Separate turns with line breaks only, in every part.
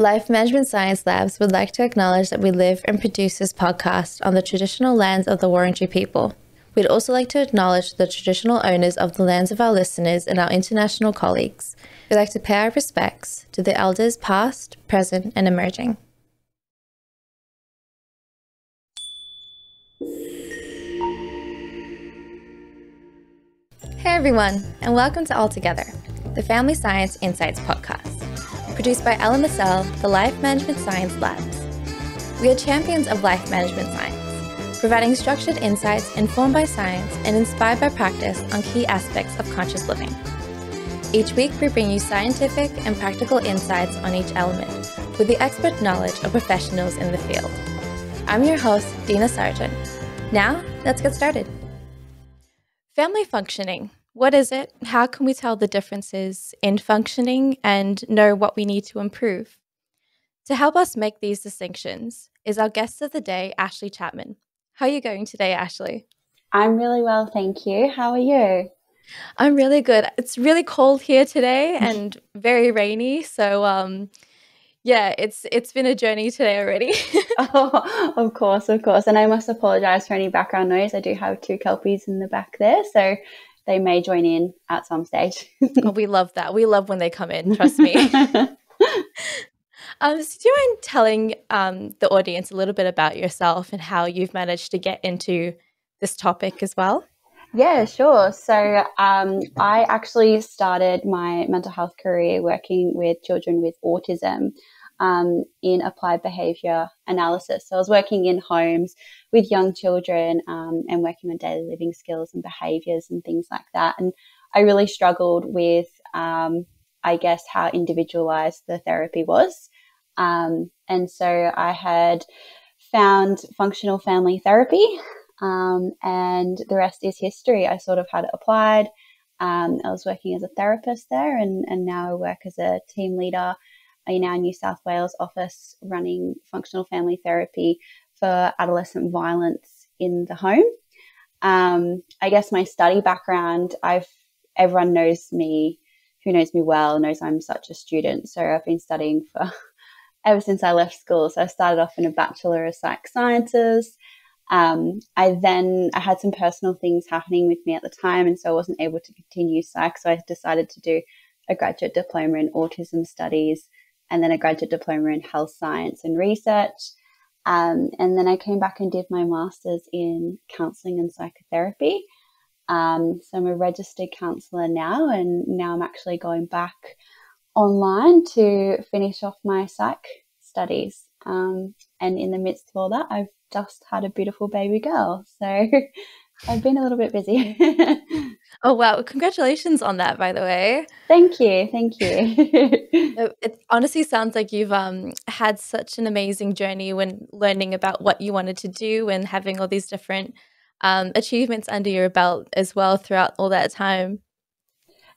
Life Management Science Labs would like to acknowledge that we live and produce this podcast on the traditional lands of the Wurundjeri people. We'd also like to acknowledge the traditional owners of the lands of our listeners and our international colleagues. We'd like to pay our respects to the elders past, present, and emerging. Hey everyone, and welcome to All Together, the Family Science Insights podcast, produced by Massell, the Life Management Science Labs. We are champions of life management science, providing structured insights informed by science and inspired by practice on key aspects of conscious living. Each week, we bring you scientific and practical insights on each element with the expert knowledge of professionals in the field. I'm your host, Dina Sargeant. Now, let's get started. Family functioning. What is it? How can we tell the differences in functioning and know what we need to improve? To help us make these distinctions is our guest of the day, Ashleigh Chapman. How are you going today, Ashleigh?
I'm really well, thank you. How are you?
I'm really good. It's really cold here today and very rainy, so um yeah, it's it's been a journey today already.
oh, of course, of course. And I must apologize for any background noise. I do have two kelpies in the back there, so they may join in at some stage.
oh, we love that. We love when they come in, trust me. um, so do you mind telling um, the audience a little bit about yourself and how you've managed to get into this topic as well?
Yeah, sure. So um, I actually started my mental health career working with children with autism um, in applied behavior analysis. So I was working in homes with young children um, and working on daily living skills and behaviors and things like that. And I really struggled with, um, I guess, how individualized the therapy was. Um, and so I had found functional family therapy um, and the rest is history. I sort of had it applied. Um, I was working as a therapist there, and, and now I work as a team leader in our New South Wales office running functional family therapy for adolescent violence in the home. Um, I guess my study background, I've everyone knows me, who knows me well, knows I'm such a student. So I've been studying for ever since I left school. So I started off in a Bachelor of Psych Sciences. Um, I then I had some personal things happening with me at the time, and so I wasn't able to continue psych. So I decided to do a graduate diploma in autism studies, and then a graduate diploma in health science and research. Um, and then I came back and did my master's in counselling and psychotherapy. Um, so I'm a registered counsellor now, and now I'm actually going back online to finish off my psych studies. Um, and in the midst of all that, I've just had a beautiful baby girl. So I've been a little bit busy.
oh, wow. Congratulations on that, by the way.
Thank you. Thank you.
it honestly sounds like you've um, had such an amazing journey when learning about what you wanted to do and having all these different um, achievements under your belt as well throughout all that time.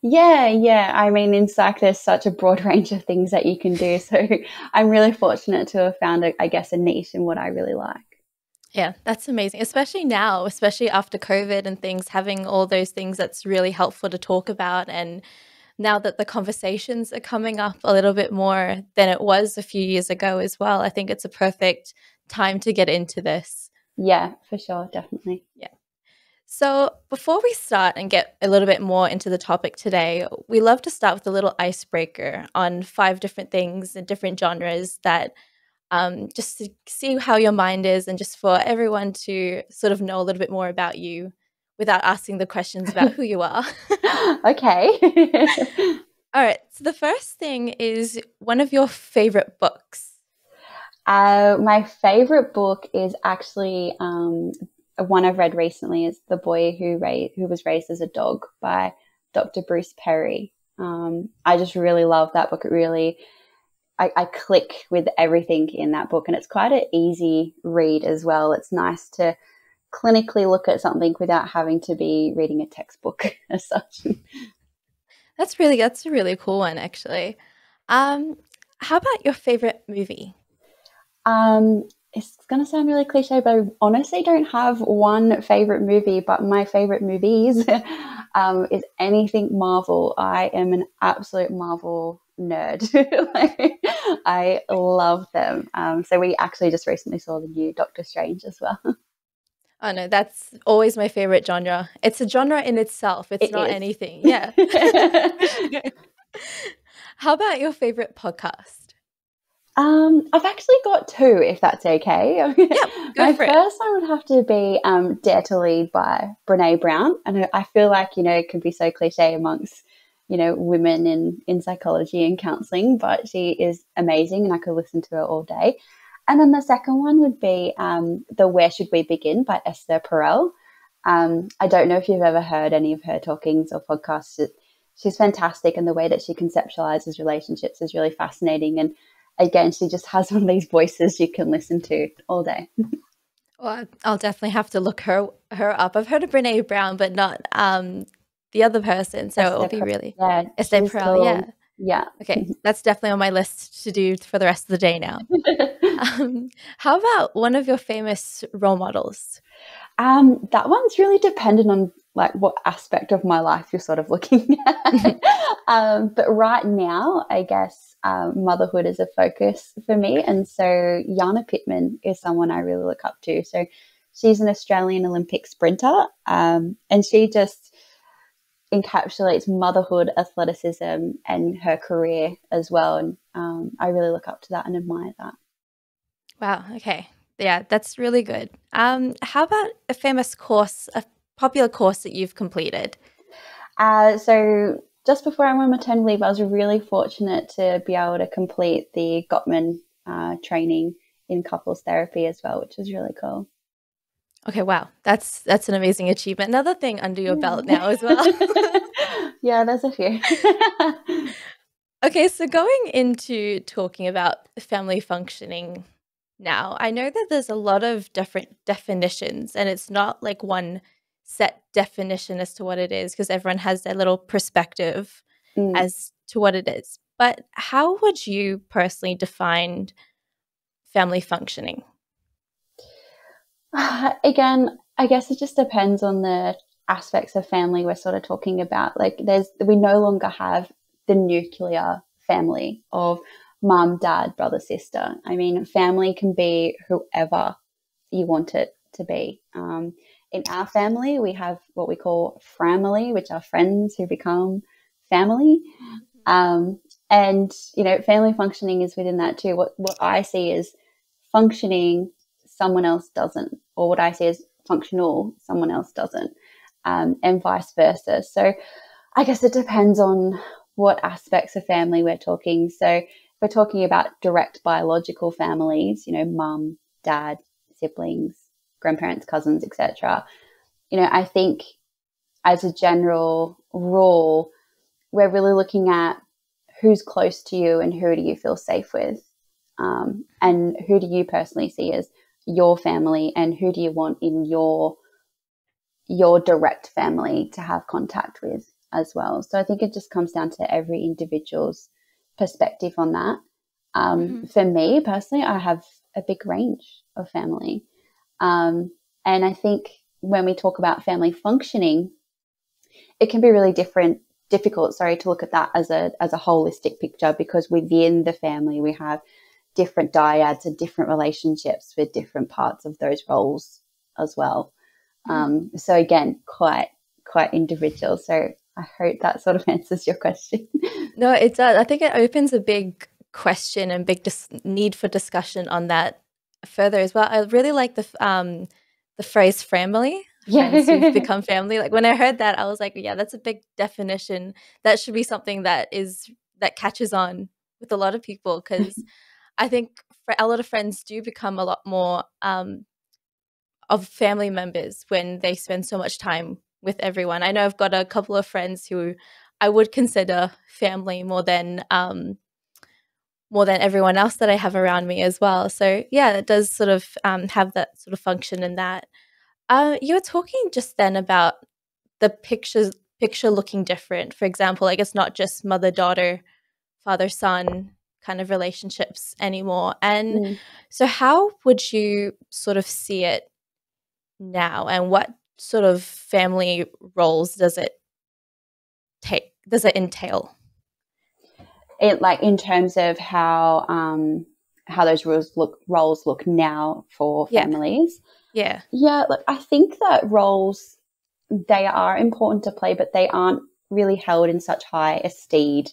Yeah, yeah. I mean, in psych, there's such a broad range of things that you can do. So I'm really fortunate to have found, a, I guess, a niche in what I really like.
Yeah, that's amazing, especially now, especially after COVID and things, having all those things that's really helpful to talk about. And now that the conversations are coming up a little bit more than it was a few years ago as well, I think it's a perfect time to get into this.
Yeah, for sure, definitely.
Yeah. So, before we start and get a little bit more into the topic today, we love to start with a little icebreaker on five different things and different genres that um, just to see how your mind is and just for everyone to sort of know a little bit more about you without asking the questions about who you are.
okay.
All right. So the first thing is one of your favorite books.
Uh, my favorite book is actually um, one I've read recently. is The Boy Who Ra- Who Was Raised as a Dog by Dr. Bruce Perry. Um, I just really love that book. It really I, I, click with everything in that book, and it's quite an easy read as well. It's nice to clinically look at something without having to be reading a textbook as such.
That's really that's a really cool one, actually. Um, how about your favorite movie?
Um, it's going to sound really cliche, but I honestly don't have one favorite movie. But my favorite movies um, is anything Marvel. I am an absolute Marvel nerd. like, I love them. Um, so we actually just recently saw the new Doctor Strange as well.
Oh no, that's always my favorite genre. It's a genre in itself. It's
It
not
is.
anything. Yeah. How about your favorite podcast?
Um, I've actually got two, if that's okay.
go
My first one would have to be um, Dare to Lead by Brene Brown. And I- I feel like, you know, it can be so cliche amongst, you know, women in, in psychology and counseling, but she is amazing and I could listen to her all day. And then the second one would be um, the Where Should We Begin by Esther Perel. Um, I don't know if you've ever heard any of her talkings or podcasts. She's fantastic, and the way that she conceptualizes relationships is really fascinating. And again, she just has one of these voices you can listen to all day.
Well, I'll definitely have to look her her up. I've heard of Brene Brown, but not um the other person. So it'll be really
Yeah, she's
Perel.
cool.
Yeah.
Yeah.
Okay, that's definitely on my list to do for the rest of the day now. Um, how about one of your famous role models?
Um, that one's really dependent on like what aspect of my life you're sort of looking at. um, but right now, I guess um, motherhood is a focus for me, and so Jana Pittman is someone I really look up to. So she's an Australian Olympic sprinter, um, and she just encapsulates motherhood, athleticism, and her career as well. And um, I really look up to that and admire that.
Wow. Okay. Yeah, that's really good. Um, how about a famous course, a popular course that you've completed?
Uh, so just before I went on maternity leave, I was really fortunate to be able to complete the Gottman uh, training in couples therapy as well, which was really cool.
Okay, wow. That's that's an amazing achievement. Another thing under your belt now as well.
yeah, that's a fear.
okay, so going into talking about family functioning now, I know that there's a lot of different definitions and it's not like one set definition as to what it is because everyone has their little perspective
Mm.
as to what it is. But how would you personally define family functioning?
Again, I guess it just depends on the aspects of family we're sort of talking about. Like, there's we no longer have the nuclear family of mum, dad, brother, sister. I mean, family can be whoever you want it to be. Um, in our family, we have what we call family, which are friends who become family. Um, and you know, family functioning is within that too. What what I see is functioning, someone else doesn't, or what I see as functional, someone else doesn't, um, and vice versa. So, I guess it depends on what aspects of family we're talking. So, if we're talking about direct biological families, you know, mum, dad, siblings, grandparents, cousins, etc. You know, I think as a general rule, we're really looking at who's close to you and who do you feel safe with, um, and who do you personally see as your family, and who do you want in your your direct family to have contact with as well. So I think it just comes down to every individual's perspective on that. Um,
Mhm.
For me personally, I have a big range of family, um, and I think when we talk about family functioning, it can be really different difficult sorry to look at that as a as a holistic picture because within the family we have different dyads and different relationships with different parts of those roles as well um, so again quite quite individual so i hope that sort of answers your question
No, it does. I think it opens a big question and big dis- need for discussion on that further as well. I really like the um the phrase family. Yeah, who've become family. Like when I heard that, I was like, yeah, that's a big definition. That should be something that is that catches on with a lot of people because I think a lot of friends do become a lot more um, of family members when they spend so much time with everyone. I know I've got a couple of friends who I would consider family more than um, more than everyone else that I have around me as well. So yeah, it does sort of um, have that sort of function in that. Uh, you were talking just then about the pictures picture looking different. For example, like it's not just mother daughter, father son kind of relationships anymore. And
Mm.
so, how would you sort of see it now, and what sort of family roles does it take? Does it entail?
it like in terms of how um how those roles look roles look now for
Yeah.
families.
Yeah.
Yeah, look, I think that roles they are important to play, but they aren't really held in such high esteem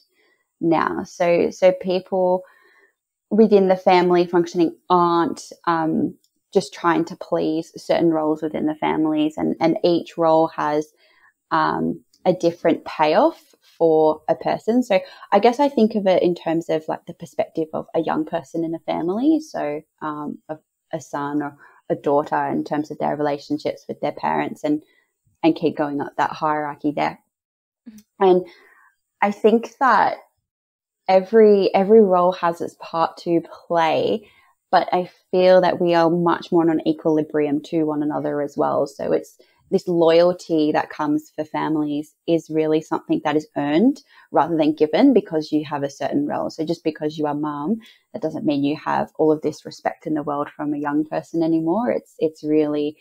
now. So so people within the family functioning aren't um, just trying to please certain roles within the families, and and each role has um, a different payoff for a person. So I guess I think of it in terms of like the perspective of a young person in a family. So um, a, a son or a daughter in terms of their relationships with their parents and and keep going up that hierarchy there. And I think that every every role has its part to play, but I feel that we are much more on an equilibrium to one another as well. So it's this loyalty that comes for families is really something that is earned rather than given because you have a certain role. So just because you are mum, that doesn't mean you have all of this respect in the world from a young person anymore. It's it's really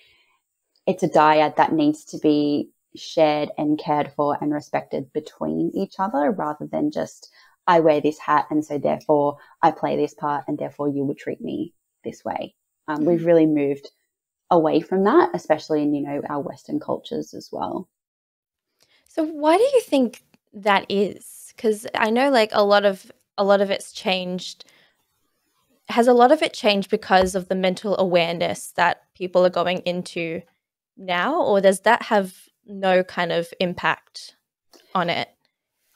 it's a dyad that needs to be shared and cared for and respected between each other rather than just I wear this hat and so therefore I play this part and therefore you would treat me this way. Um, we've really moved away from that, especially in you know our Western cultures as well.
So why do you think that is? Because I know like a lot of a lot of it's changed. Has a lot of it changed because of the mental awareness that people are going into now, or does that have no kind of impact on it?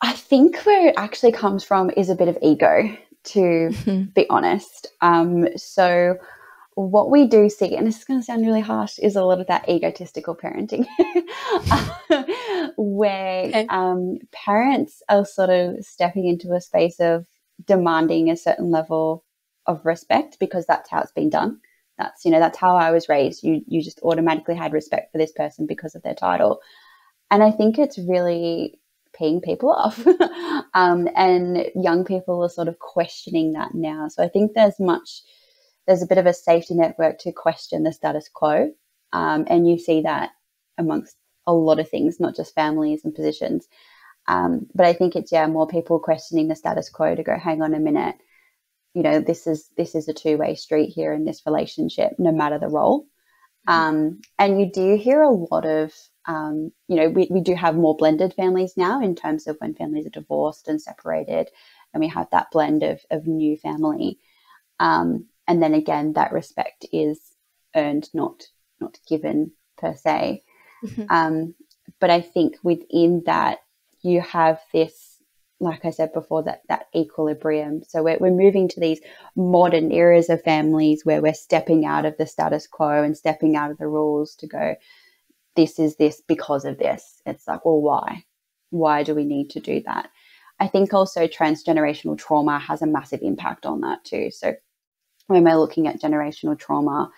I think where it actually comes from is a bit of ego, to
Mhm.
be honest. Um, so what we do see, and this is going to sound really harsh, is a lot of that egotistical parenting, where
Okay.
um, parents are sort of stepping into a space of demanding a certain level of respect because that's how it's been done. That's you know that's how I was raised. You you just automatically had respect for this person because of their title, and I think it's really peeing people off. um, and young people are sort of questioning that now. So I think there's much, there's a bit of a safety network to question the status quo. Um, and you see that amongst a lot of things, not just families and positions. Um, but I think it's, yeah, more people questioning the status quo to go, hang on a minute. You know, this is this is a two way street here in this relationship, no matter the role. Um, and you do hear a lot of um, you know, we, we do have more blended families now in terms of when families are divorced and separated, and we have that blend of, of new family. Um, and then again, that respect is earned, not not given per se.
Mhm.
Um, but I think within that, you have this, like I said before, that that equilibrium. So we're, we're moving to these modern eras of families where we're stepping out of the status quo and stepping out of the rules to go, this is this because of this. It's like, well, why? Why do we need to do that? I think also transgenerational trauma has a massive impact on that too. So when we're looking at generational trauma,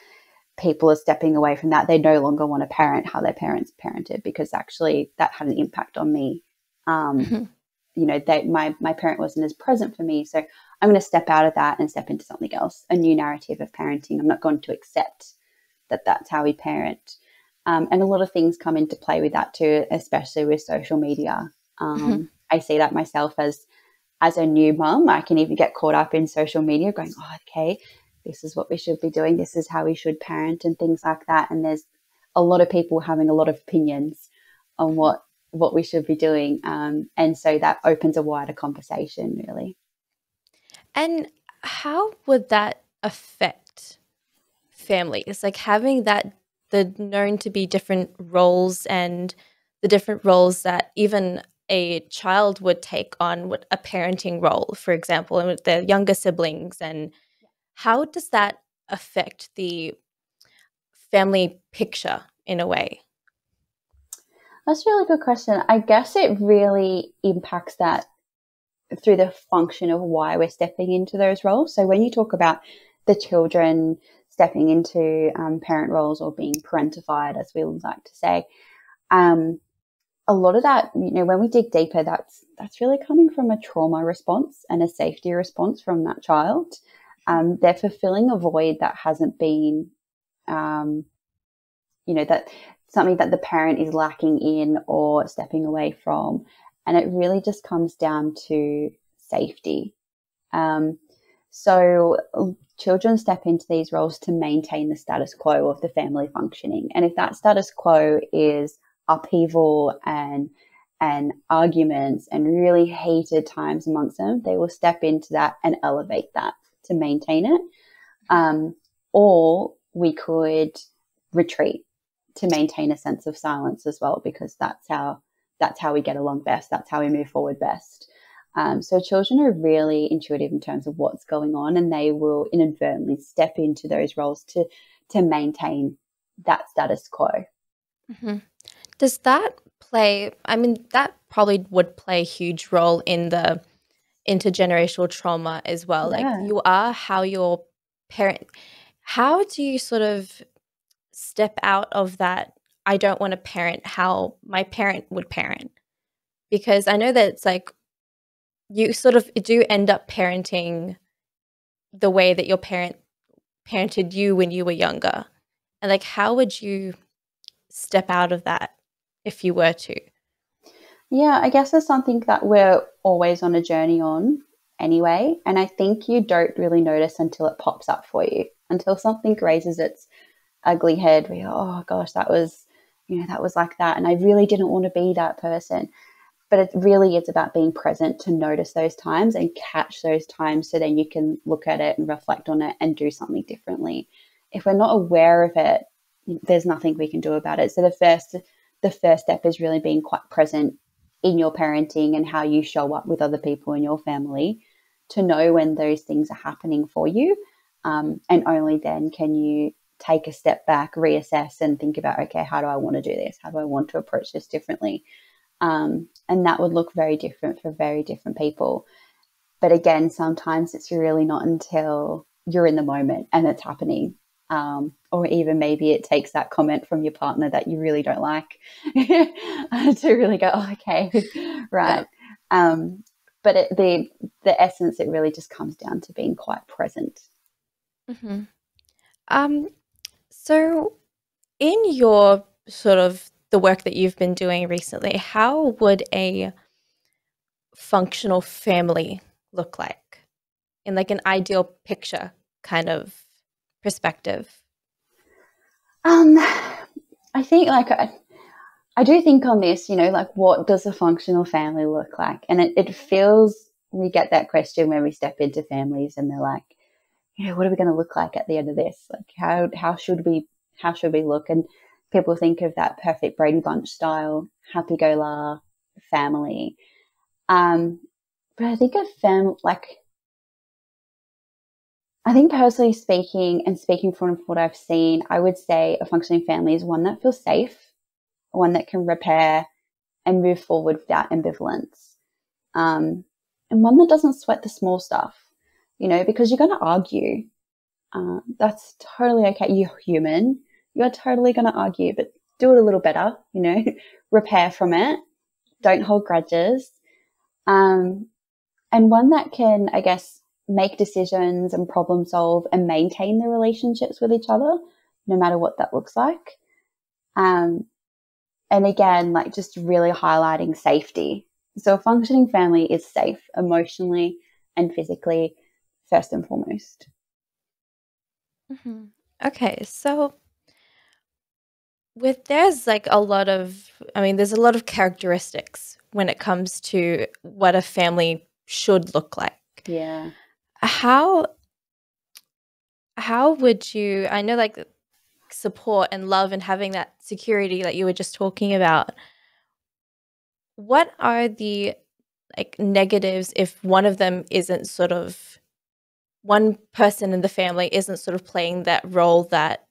people are stepping away from that. They no longer want to parent how their parents parented because actually that had an impact on me. Um,
Mhm.
You know, they, my my parent wasn't as present for me, so I'm going to step out of that and step into something else, a new narrative of parenting. I'm not going to accept that that's how we parent. Um, and a lot of things come into play with that too, especially with social media. Um,
Mhm.
I see that myself as as a new mum. I can even get caught up in social media, going, "Oh, okay, this is what we should be doing. This is how we should parent, and things like that." And there's a lot of people having a lot of opinions on what what we should be doing, um, and so that opens a wider conversation, really.
And how would that affect families? Like having that the known to be different roles and the different roles that even a child would take on a parenting role, for example, and with their younger siblings. And how does that affect the family picture in a way?
That's a really good question. I guess it really impacts that through the function of why we're stepping into those roles. So when you talk about the children stepping into um, parent roles or being parentified, as we like to say, um, a lot of that, you know, when we dig deeper, that's that's really coming from a trauma response and a safety response from that child. Um, they're fulfilling a void that hasn't been, um, you know, that something that the parent is lacking in or stepping away from. And it really just comes down to safety. Um, so children step into these roles to maintain the status quo of the family functioning. And if that status quo is upheaval and and arguments and really heated times amongst them, they will step into that and elevate that to maintain it. Um, or we could retreat to maintain a sense of silence as well, because that's how that's how we get along best. That's how we move forward best. Um, so children are really intuitive in terms of what's going on, and they will inadvertently step into those roles to to maintain that status quo.
Mm-hmm. Does that play? I mean, that probably would play a huge role in the intergenerational trauma as well. Yeah. Like you are how your parent. How do you sort of step out of that? I don't want to parent how my parent would parent because I know that it's like you sort of do end up parenting the way that your parent parented you when you were younger. And like how would you step out of that if you were to?
Yeah, I guess it's something that we're always on a journey on anyway. And I think you don't really notice until it pops up for you, until something raises its ugly head where oh gosh, that was, you know, that was like that. And I really didn't want to be that person but it really is about being present to notice those times and catch those times so then you can look at it and reflect on it and do something differently. If we're not aware of it there's nothing we can do about it. So the first the first step is really being quite present in your parenting and how you show up with other people in your family to know when those things are happening for you. Um, and only then can you take a step back reassess and think about okay how do i want to do this? How do i want to approach this differently um, and that would look very different for very different people. But again, sometimes it's really not until you're in the moment and it's happening. Um, or even maybe it takes that comment from your partner that you really don't like to really go, oh, okay, right. Yeah. Um, but it, the the essence, it really just comes down to being quite present.
Mm-hmm. Um, so, in your sort of the work that you've been doing recently, how would a functional family look like in like an ideal picture kind of perspective?
Um, I think like I, I do think on this, you know, like what does a functional family look like? And it, it feels we get that question when we step into families and they're like, you know, what are we going to look like at the end of this? Like how how should we how should we look? And people think of that perfect Brady Bunch style, happy go la family. Um, but I think a fam like I think personally speaking and speaking from what I've seen, I would say a functioning family is one that feels safe, one that can repair and move forward without ambivalence. Um, and one that doesn't sweat the small stuff, you know, because you're going to argue. Uh, that's totally okay. You're human you're totally going to argue, but do it a little better, you know, repair from it. Don't hold grudges. Um, and one that can, I guess, make decisions and problem solve and maintain the relationships with each other, no matter what that looks like. Um, and again, like just really highlighting safety. So a functioning family is safe emotionally and physically, first and foremost.
Mm-hmm. Okay, so with there's like a lot of i mean there's a lot of characteristics when it comes to what a family should look like.
Yeah.
How how would you i know like support and love and having that security that you were just talking about. What are the like negatives if one of them isn't sort of one person in the family isn't sort of playing that role that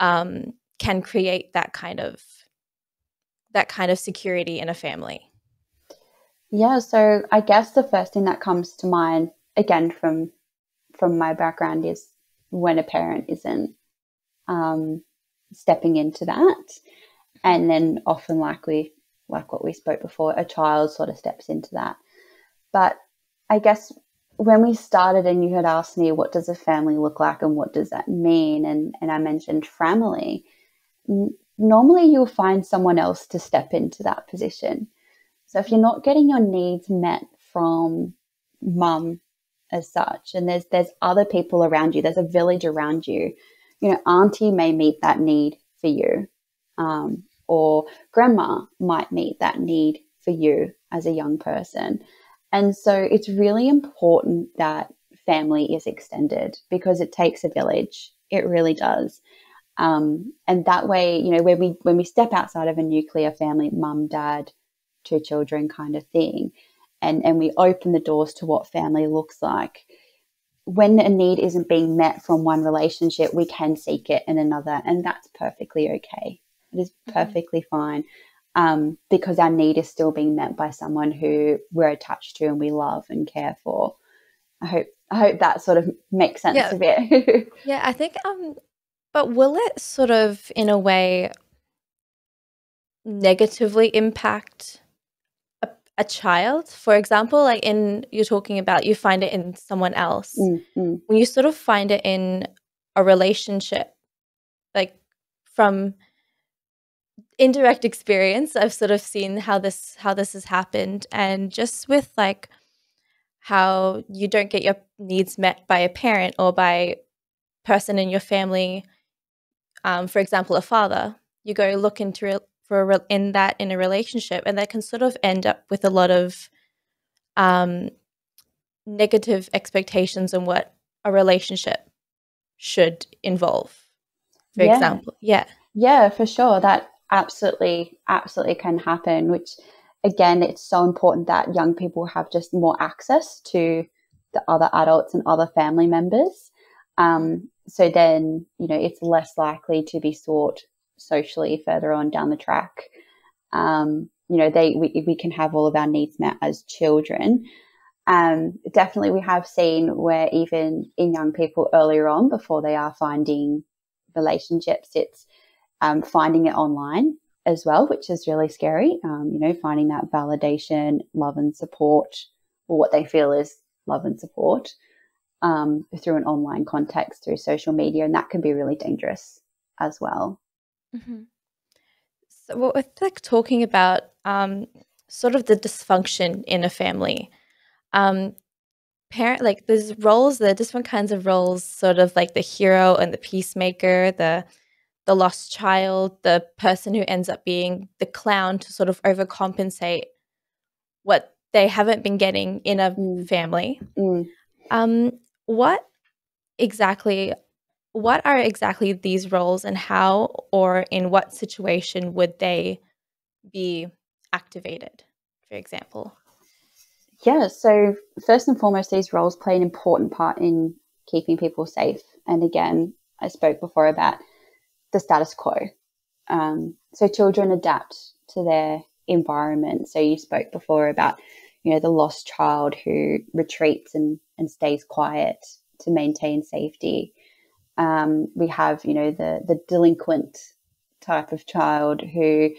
um can create that kind of that kind of security in a family?
Yeah, so I guess the first thing that comes to mind again from from my background is when a parent isn't um, stepping into that, and then often like we like what we spoke before, a child sort of steps into that. But I guess when we started and you had asked me what does a family look like and what does that mean, and and I mentioned family, normally you'll find someone else to step into that position. So if you're not getting your needs met from mum as such. And there's there's other people around you. There's a village around you. You know, auntie may meet that need for you, um, or grandma might meet that need for you as a young person. And so it's really important that family is extended because it takes a village. It really does. Um, and that way, you know, when we when we step outside of a nuclear family, mum, dad, two children kind of thing, and and we open the doors to what family looks like. When a need isn't being met from one relationship, we can seek it in another, and that's perfectly okay. It is mm-hmm. perfectly mm-hmm. fine um, because our need is still being met by someone who we're attached to and we love and care for. I hope I hope that sort of makes sense
yeah.
a bit.
yeah, I think um but will it sort of in a way negatively impact a, a child? For example, like in you're talking about you find it in someone else.
Mm-hmm.
When you sort of find it in a relationship, like from indirect experience, I've sort of seen how this how this has happened and just with like how you don't get your needs met by a parent or by person in your family um, for example a father you go look into for a, in that in a relationship and that can sort of end up with a lot of um, negative expectations on what a relationship should involve for yeah. example yeah
yeah for sure that absolutely absolutely can happen which again, it's so important that young people have just more access to the other adults and other family members. Um, so then, you know, it's less likely to be sought socially further on down the track. Um, you know, they we, we can have all of our needs met as children. Um, definitely, we have seen where even in young people earlier on, before they are finding relationships, it's um, finding it online as well, which is really scary. Um, you know, finding that validation, love, and support, or what they feel is love and support um, through an online context, through social media, and that can be really dangerous as well.
Mm-hmm. So, what we're like talking about, um, sort of the dysfunction in a family. Um, parent like there's roles, the different kinds of roles, sort of like the hero and the peacemaker, the the lost child, the person who ends up being the clown to sort of overcompensate what they haven't been getting in a mm. family.
Mm.
Um, what exactly? What are exactly these roles, and how or in what situation would they be activated? For example.
Yeah. So first and foremost, these roles play an important part in keeping people safe. And again, I spoke before about the status quo. Um, so children adapt to their environment. So you spoke before about, you know, the lost child who retreats and, and stays quiet to maintain safety. Um, we have, you know, the the delinquent type of child who,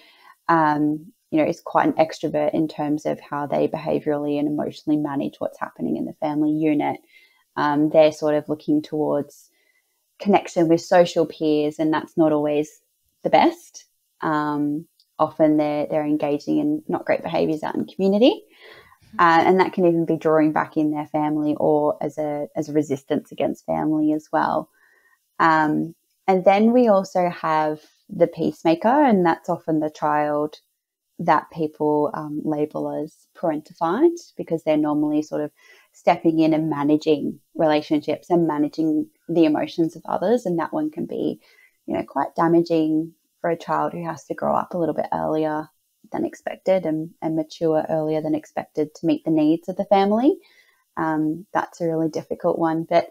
um, you know, is quite an extrovert in terms of how they behaviorally and emotionally manage what's happening in the family unit. Um, they're sort of looking towards connection with social peers, and that's not always the best. Um, often they're they're engaging in not great behaviours out in community. Uh, and that can even be drawing back in their family or as a as a resistance against family as well. Um, and then we also have the peacemaker, and that's often the child that people um, label as parentified because they're normally sort of stepping in and managing relationships and managing the emotions of others. And that one can be, you know, quite damaging for a child who has to grow up a little bit earlier than expected and, and mature earlier than expected to meet the needs of the family. Um, that's a really difficult one. But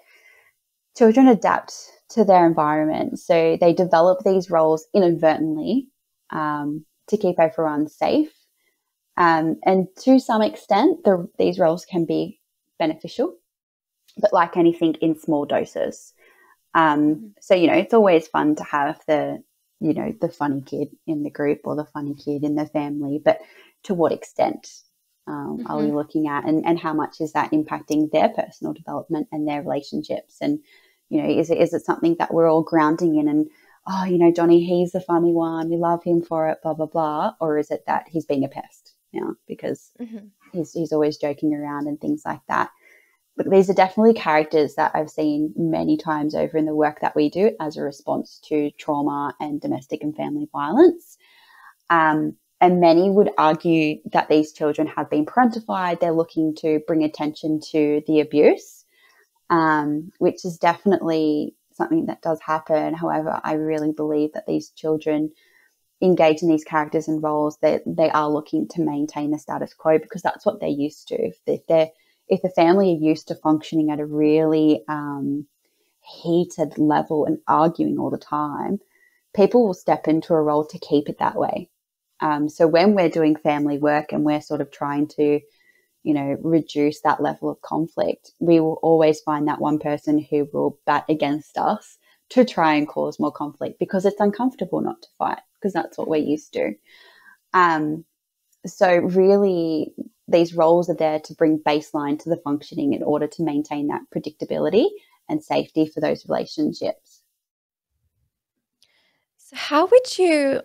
children adapt to their environment. So they develop these roles inadvertently um, to keep everyone safe. Um, and to some extent, the, these roles can be beneficial, but like anything in small doses. Um, mm-hmm. so, you know, it's always fun to have the, you know, the funny kid in the group or the funny kid in the family, but to what extent um, mm-hmm. are we mm-hmm. looking at and, and how much is that impacting their personal development and their relationships? And, you know, is it, is it something that we're all grounding in and, oh, you know, Johnny, he's the funny one. We love him for it, blah, blah, blah. Or is it that he's being a pest? now because mm-hmm. he's he's always joking around and things like that. But these are definitely characters that I've seen many times over in the work that we do as a response to trauma and domestic and family violence. Um, and many would argue that these children have been parentified. They're looking to bring attention to the abuse, um, which is definitely something that does happen. However, I really believe that these children engage in these characters and roles that they, they are looking to maintain the status quo because that's what they're used to. If they're if the family are used to functioning at a really um, heated level and arguing all the time, people will step into a role to keep it that way. Um, so when we're doing family work and we're sort of trying to, you know, reduce that level of conflict, we will always find that one person who will bat against us to try and cause more conflict because it's uncomfortable not to fight because that's what we're used to. Um, so really, these roles are there to bring baseline to the functioning in order to maintain that predictability and safety for those relationships.
So, how would you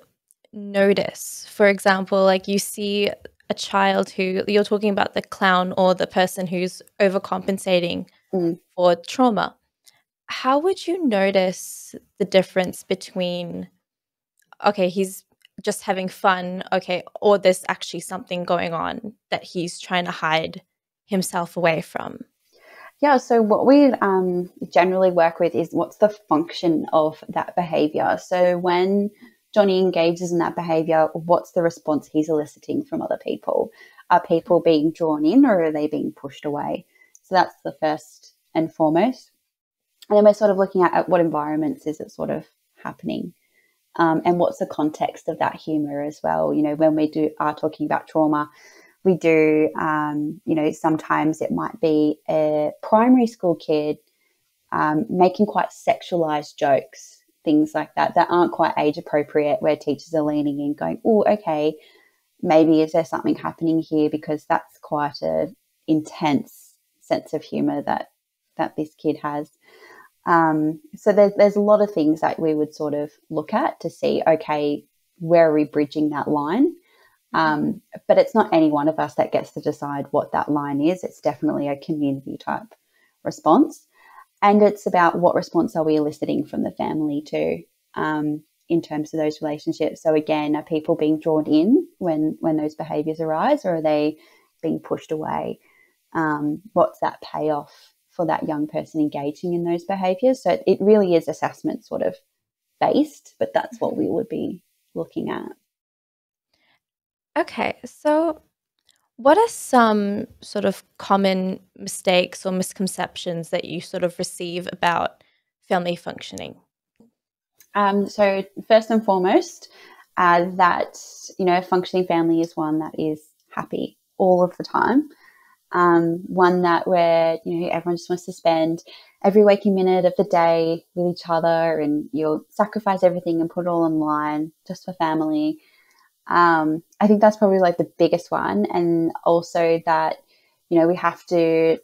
notice, for example, like you see a child who you're talking about the clown or the person who's overcompensating mm. for trauma? How would you notice the difference between, okay, he's just having fun, okay, or there's actually something going on that he's trying to hide himself away from?
Yeah, so what we um, generally work with is what's the function of that behavior. So when Johnny engages in that behavior, what's the response he's eliciting from other people? Are people being drawn in or are they being pushed away? So that's the first and foremost. And then we're sort of looking at, at what environments is it sort of happening um, and what's the context of that humor as well. You know, when we do are talking about trauma, we do, um, you know, sometimes it might be a primary school kid um, making quite sexualized jokes, things like that, that aren't quite age appropriate, where teachers are leaning in, going, oh, okay, maybe is there something happening here because that's quite a intense sense of humor that that this kid has. Um, so there's, there's a lot of things that we would sort of look at to see, okay, where are we bridging that line? Um, but it's not any one of us that gets to decide what that line is. It's definitely a community type response. And it's about what response are we eliciting from the family too, um, in terms of those relationships. So again, are people being drawn in when when those behaviours arise, or are they being pushed away? Um, what's that payoff for that young person engaging in those behaviors. So it really is assessment sort of based, but that's what we would be looking at.
Okay, so what are some sort of common mistakes or misconceptions that you sort of receive about family functioning?
Um, so first and foremost, uh, that you know, a functioning family is one that is happy all of the time um, one that where you know everyone just wants to spend every waking minute of the day with each other, and you'll sacrifice everything and put it all online just for family. Um, I think that's probably like the biggest one, and also that you know we have to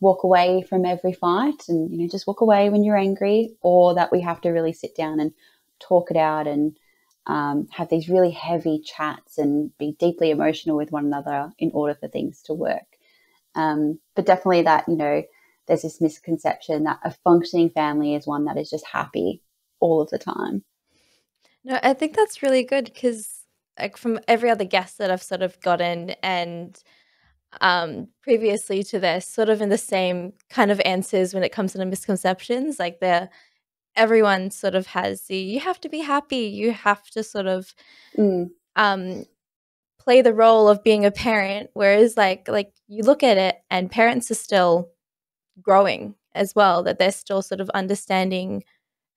walk away from every fight, and you know just walk away when you're angry, or that we have to really sit down and talk it out and um, have these really heavy chats and be deeply emotional with one another in order for things to work. Um, but definitely that, you know, there's this misconception that a functioning family is one that is just happy all of the time.
No, I think that's really good because, like, from every other guest that I've sort of gotten and um, previously to this, sort of in the same kind of answers when it comes to the misconceptions, like the everyone sort of has the you have to be happy, you have to sort of mm. um, play the role of being a parent whereas like like you look at it and parents are still growing as well that they're still sort of understanding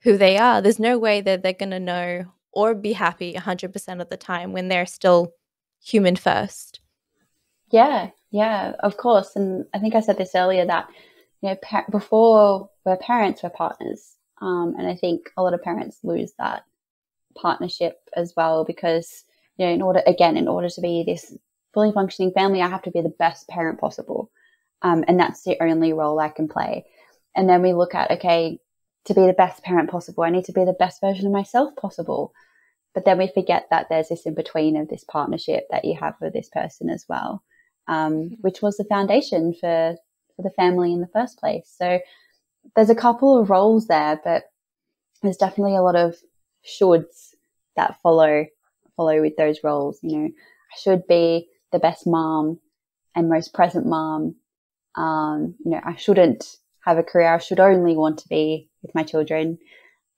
who they are. There's no way that they're going to know or be happy 100% of the time when they're still human first.
Yeah yeah of course. And i think i said this earlier that you know pa- before we're parents we're partners um, and i think a lot of parents lose that partnership as well because you know, in order, again, in order to be this fully functioning family, I have to be the best parent possible. Um, and that's the only role I can play. And then we look at, okay, to be the best parent possible, I need to be the best version of myself possible. but then we forget that there's this in between of this partnership that you have with this person as well, um, mm-hmm. which was the foundation for for the family in the first place. So there's a couple of roles there, but there's definitely a lot of shoulds that follow follow with those roles. You know, I should be the best mom and most present mom. Um, you know, I shouldn't have a career. I should only want to be with my children.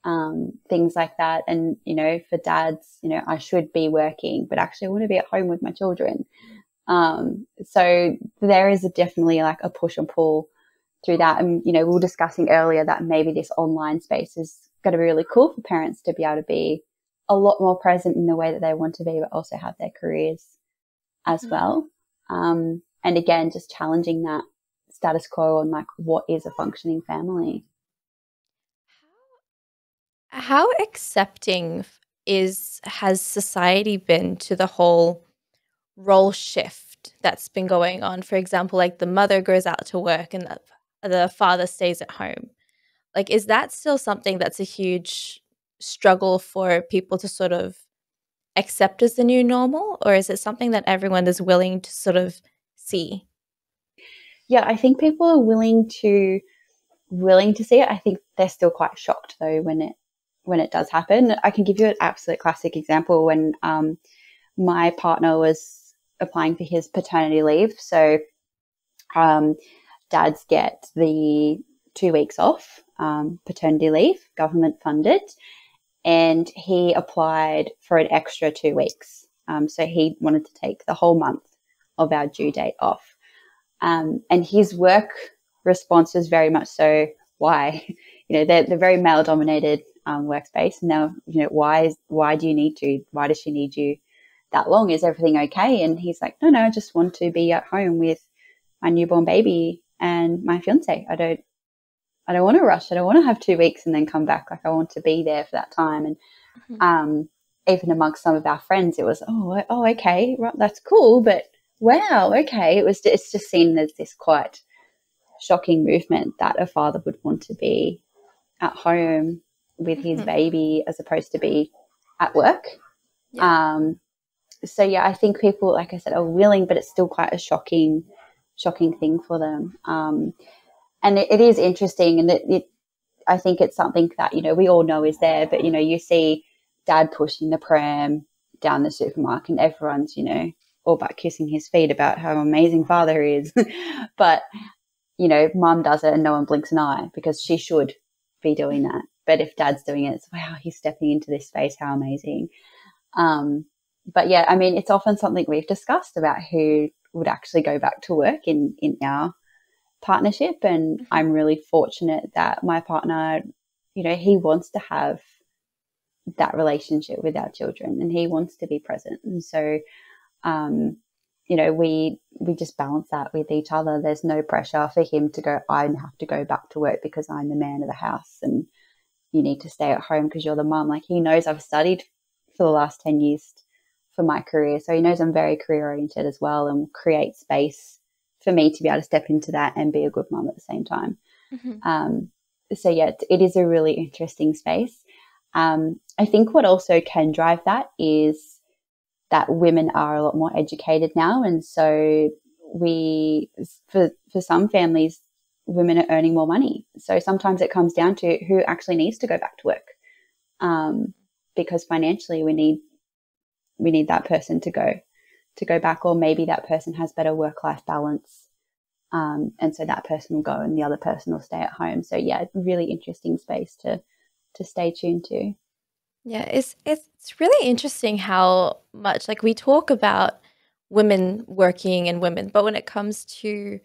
Um, things like that. And, you know, for dads, you know, I should be working, but actually I want to be at home with my children. Um, so there is a definitely like a push and pull through that. And, you know, we were discussing earlier that maybe this online space is going to be really cool for parents to be able to be a lot more present in the way that they want to be, but also have their careers as mm-hmm. well. Um, and again, just challenging that status quo on like what is a functioning family.
How accepting is has society been to the whole role shift that's been going on? For example, like the mother goes out to work and the, the father stays at home. Like, is that still something that's a huge struggle for people to sort of accept as the new normal, or is it something that everyone is willing to sort of see?
Yeah, I think people are willing to willing to see it. I think they're still quite shocked though when it when it does happen. I can give you an absolute classic example when um, my partner was applying for his paternity leave. So um, dads get the two weeks off um, paternity leave, government funded, and he applied for an extra two weeks. Um, so he wanted to take the whole month of our due date off. Um, and his work response was very much so, why? You know, they're, they're very male dominated um, workspace. Now, you know, why is, why do you need to? Why does she need you that long? Is everything okay? And he's like, no, no, I just want to be at home with my newborn baby and my fiance. I don't, I don't want to rush. it. I don't want to have two weeks and then come back. Like I want to be there for that time. And mm-hmm. um, even amongst some of our friends, it was, oh, oh, okay, right, that's cool, but wow, okay. It was. It's just seen as this quite shocking movement that a father would want to be at home with his mm-hmm. baby as opposed to be at work. Yeah. Um, so yeah, I think people, like I said, are willing, but it's still quite a shocking, shocking thing for them. Um, and it, it is interesting, and it, it, I think it's something that you know we all know is there, but you know, you see dad pushing the pram down the supermarket, and everyone's you know all about kissing his feet about how amazing father he is, but you know, mum does it and no one blinks an eye because she should be doing that. But if dad's doing it, it's wow, he's stepping into this space. How amazing. Um, but yeah, I mean, it's often something we've discussed about who would actually go back to work in, in our partnership. And mm-hmm. I'm really fortunate that my partner, you know, he wants to have that relationship with our children and he wants to be present. And so, um, you know, we we just balance that with each other. There's no pressure for him to go, I have to go back to work because I'm the man of the house and you need to stay at home because you're the mum. Like he knows I've studied for the last 10 years for my career. So he knows I'm very career oriented as well and create space for me to be able to step into that and be a good mum at the same time. Mm-hmm. Um, so yeah, it is a really interesting space. Um, I think what also can drive that is that women are a lot more educated now. And so we, for, for some families, women are earning more money. So sometimes it comes down to who actually needs to go back to work. Um, because financially we need, we need that person to go, to go back, or maybe that person has better work life balance. Um, and so that person will go and the other person will stay at home. So yeah, really interesting space to, to stay tuned to.
Yeah, it's it's really interesting how much like we talk about women working and women, but when it comes to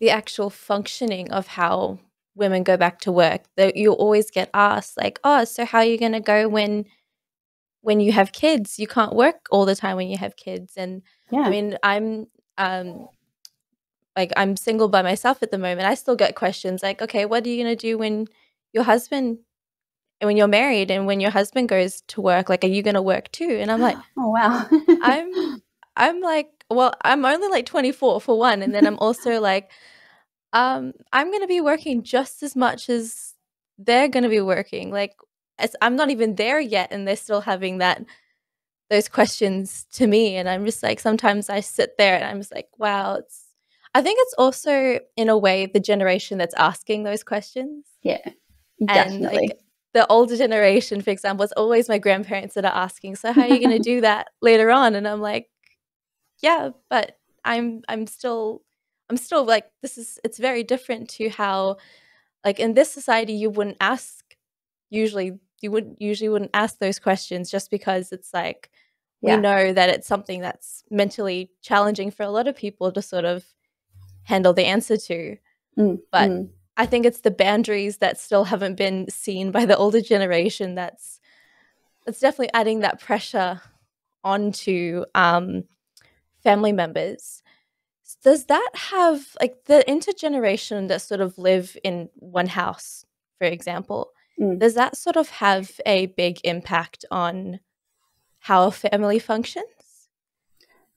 the actual functioning of how women go back to work that you always get asked like oh so how are you going to go when when you have kids you can't work all the time when you have kids and yeah. i mean i'm um like i'm single by myself at the moment i still get questions like okay what are you going to do when your husband and when you're married and when your husband goes to work like are you going to work too and i'm like
oh wow
i'm i'm like well, I'm only like 24 for one. And then I'm also like, um, I'm going to be working just as much as they're going to be working. Like, I'm not even there yet. And they're still having that those questions to me and i'm just like sometimes i sit there and i'm just like wow it's i think it's also in a way the generation that's asking those questions
yeah definitely.
and like the older generation for example it's always my grandparents that are asking so how are you going to do that later on and i'm like yeah but i'm i'm still i'm still like this is it's very different to how like in this society you wouldn't ask usually you wouldn't usually wouldn't ask those questions just because it's like yeah. we know that it's something that's mentally challenging for a lot of people to sort of handle the answer to. Mm, but mm. I think it's the boundaries that still haven't been seen by the older generation that's it's definitely adding that pressure onto um, family members. Does that have like the intergeneration that sort of live in one house, for example? Mm. Does that sort of have a big impact on how a family functions?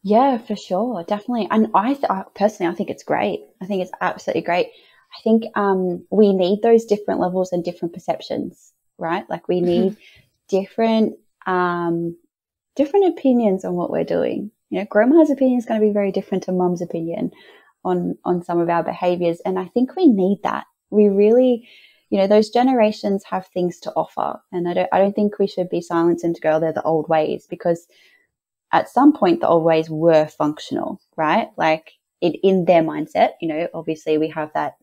Yeah, for sure, definitely. And I, th- I personally, I think it's great. I think it's absolutely great. I think um, we need those different levels and different perceptions, right? Like we mm-hmm. need mm-hmm. different um, different opinions on what we're doing. You know, grandma's opinion is going to be very different to mum's opinion on on some of our behaviors, and I think we need that. We really you know, those generations have things to offer. And I don't, I don't think we should be silenced and to go, they're the old ways because at some point the old ways were functional, right? Like it, in their mindset, you know, obviously we have that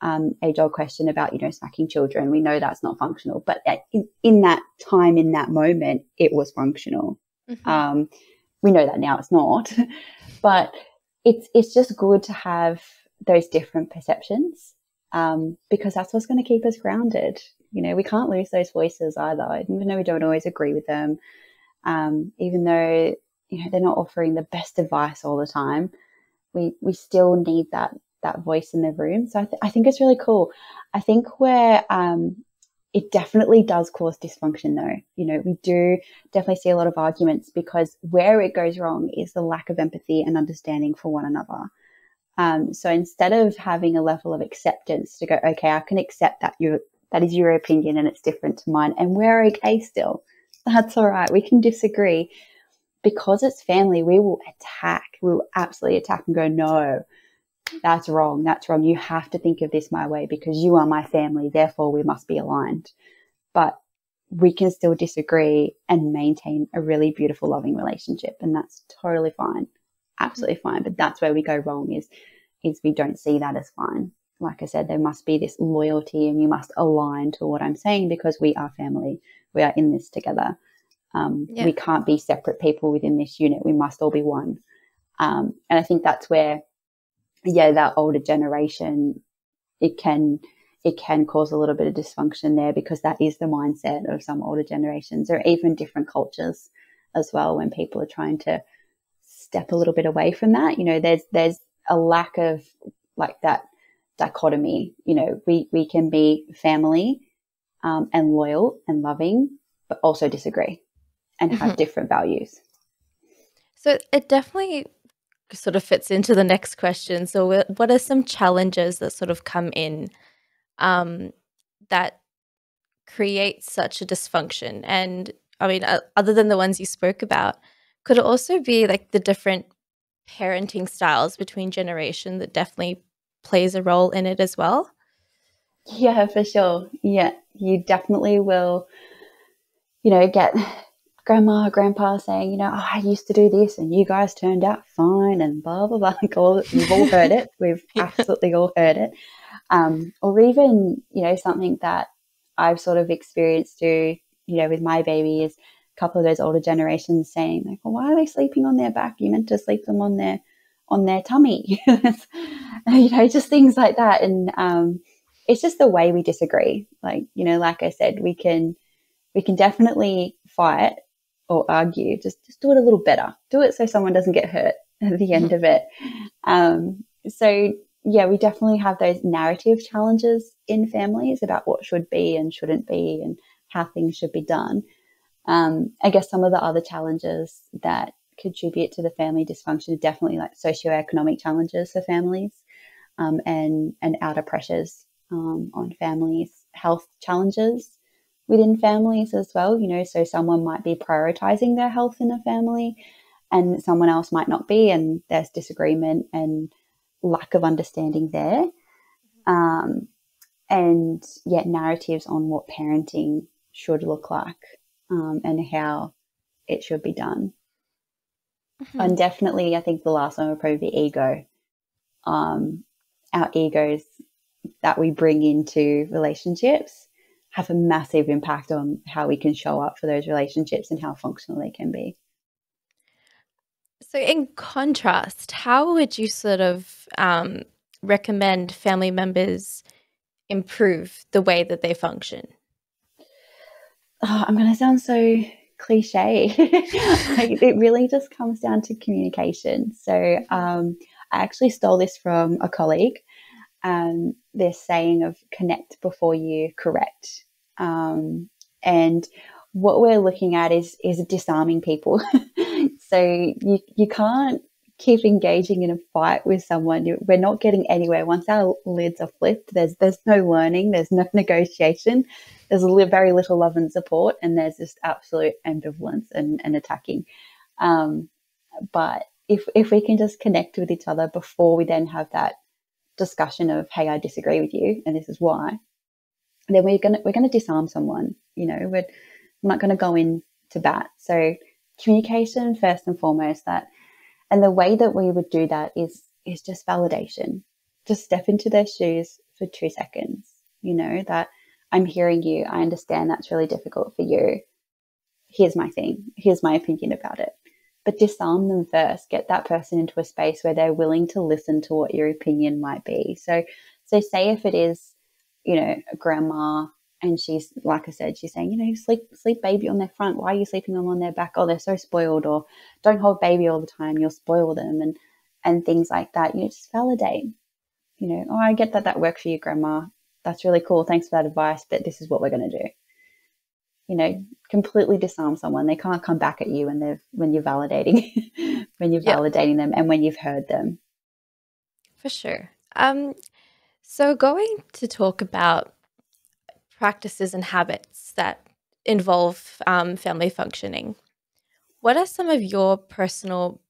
um, age old question about, you know, smacking children. We know that's not functional, but in, in that time, in that moment, it was functional. Mm-hmm. Um, we know that now it's not, but it's, it's just good to have those different perceptions um, because that's what's going to keep us grounded. You know, we can't lose those voices either, even though we don't always agree with them. Um, even though you know they're not offering the best advice all the time, we we still need that that voice in the room. So I, th- I think it's really cool. I think where um, it definitely does cause dysfunction, though. You know, we do definitely see a lot of arguments because where it goes wrong is the lack of empathy and understanding for one another. Um, so instead of having a level of acceptance to go, okay, I can accept that you that is your opinion and it's different to mine, and we're okay still. That's all right. We can disagree. Because it's family, we will attack. We will absolutely attack and go, no, that's wrong. That's wrong. You have to think of this my way because you are my family. Therefore, we must be aligned. But we can still disagree and maintain a really beautiful, loving relationship. And that's totally fine absolutely fine. But that's where we go wrong is, is we don't see that as fine. Like I said, there must be this loyalty and you must align to what I'm saying because we are family. We are in this together. Um, yeah. We can't be separate people within this unit. We must all be one. Um, and I think that's where, yeah, that older generation, it can, it can cause a little bit of dysfunction there because that is the mindset of some older generations or even different cultures as well when people are trying to step a little bit away from that. You know, there's there's a lack of like that dichotomy. You know, we we can be family um, and loyal and loving, but also disagree and have mm-hmm. different values.
So it definitely sort of fits into the next question. So, what are some challenges that sort of come in um, that create such a dysfunction? And I mean, uh, other than the ones you spoke about, could it also be like the different parenting styles between generation that definitely plays a role in it as well?
Yeah, for sure. Yeah, you definitely will, you know, get grandma grandpa saying, you know, oh, I used to do this and you guys turned out fine and blah, blah, blah. Like all, we've all heard it. We've absolutely all heard it. Um, or even, you know, something that I've sort of experienced through, you know, with my baby is couple of those older generations saying like, well, why are they sleeping on their back? You meant to sleep them on their on their tummy, you know, just things like that. And um, it's just the way we disagree. Like you know, like I said, we can we can definitely fight or argue. Just just do it a little better. Do it so someone doesn't get hurt at the end of it. Um, so yeah, we definitely have those narrative challenges in families about what should be and shouldn't be and how things should be done. Um, I guess some of the other challenges that contribute to the family dysfunction are definitely like socioeconomic challenges for families um, and, and outer pressures um, on families, health challenges within families as well. You know, so someone might be prioritizing their health in a family and someone else might not be, and there's disagreement and lack of understanding there. Um, and yet, narratives on what parenting should look like um, and how it should be done. Mm-hmm. And definitely, I think the last one would probably be ego. Um, our egos that we bring into relationships have a massive impact on how we can show up for those relationships and how functional they can be.
So, in contrast, how would you sort of um, recommend family members improve the way that they function?
Oh, I'm going to sound so cliche. like, it really just comes down to communication. So, um, I actually stole this from a colleague. Um, this saying of connect before you correct. Um, and what we're looking at is is disarming people. so you you can't keep engaging in a fight with someone. We're not getting anywhere. Once our lids are flipped, there's there's no learning, there's no negotiation, there's very little love and support, and there's just absolute ambivalence and, and attacking. Um, but if if we can just connect with each other before we then have that discussion of, hey, I disagree with you, and this is why, then we're gonna we're gonna disarm someone. You know, we're I'm not going to go into bat. So communication first and foremost that and the way that we would do that is is just validation. Just step into their shoes for 2 seconds. You know that I'm hearing you. I understand that's really difficult for you. Here's my thing. Here's my opinion about it. But disarm them first. Get that person into a space where they're willing to listen to what your opinion might be. So so say if it is, you know, a grandma and she's like I said, she's saying, you know, sleep sleep baby on their front. Why are you sleeping them on their back? Oh, they're so spoiled. Or don't hold baby all the time. You'll spoil them, and and things like that. You know, just validate. You know, oh, I get that that worked for you, grandma. That's really cool. Thanks for that advice. But this is what we're going to do. You know, completely disarm someone. They can't come back at you when they've when you're validating, when you're validating them, and when you've heard them.
For sure. Um, so going to talk about practices and habits that involve um, family functioning. What are some of your personal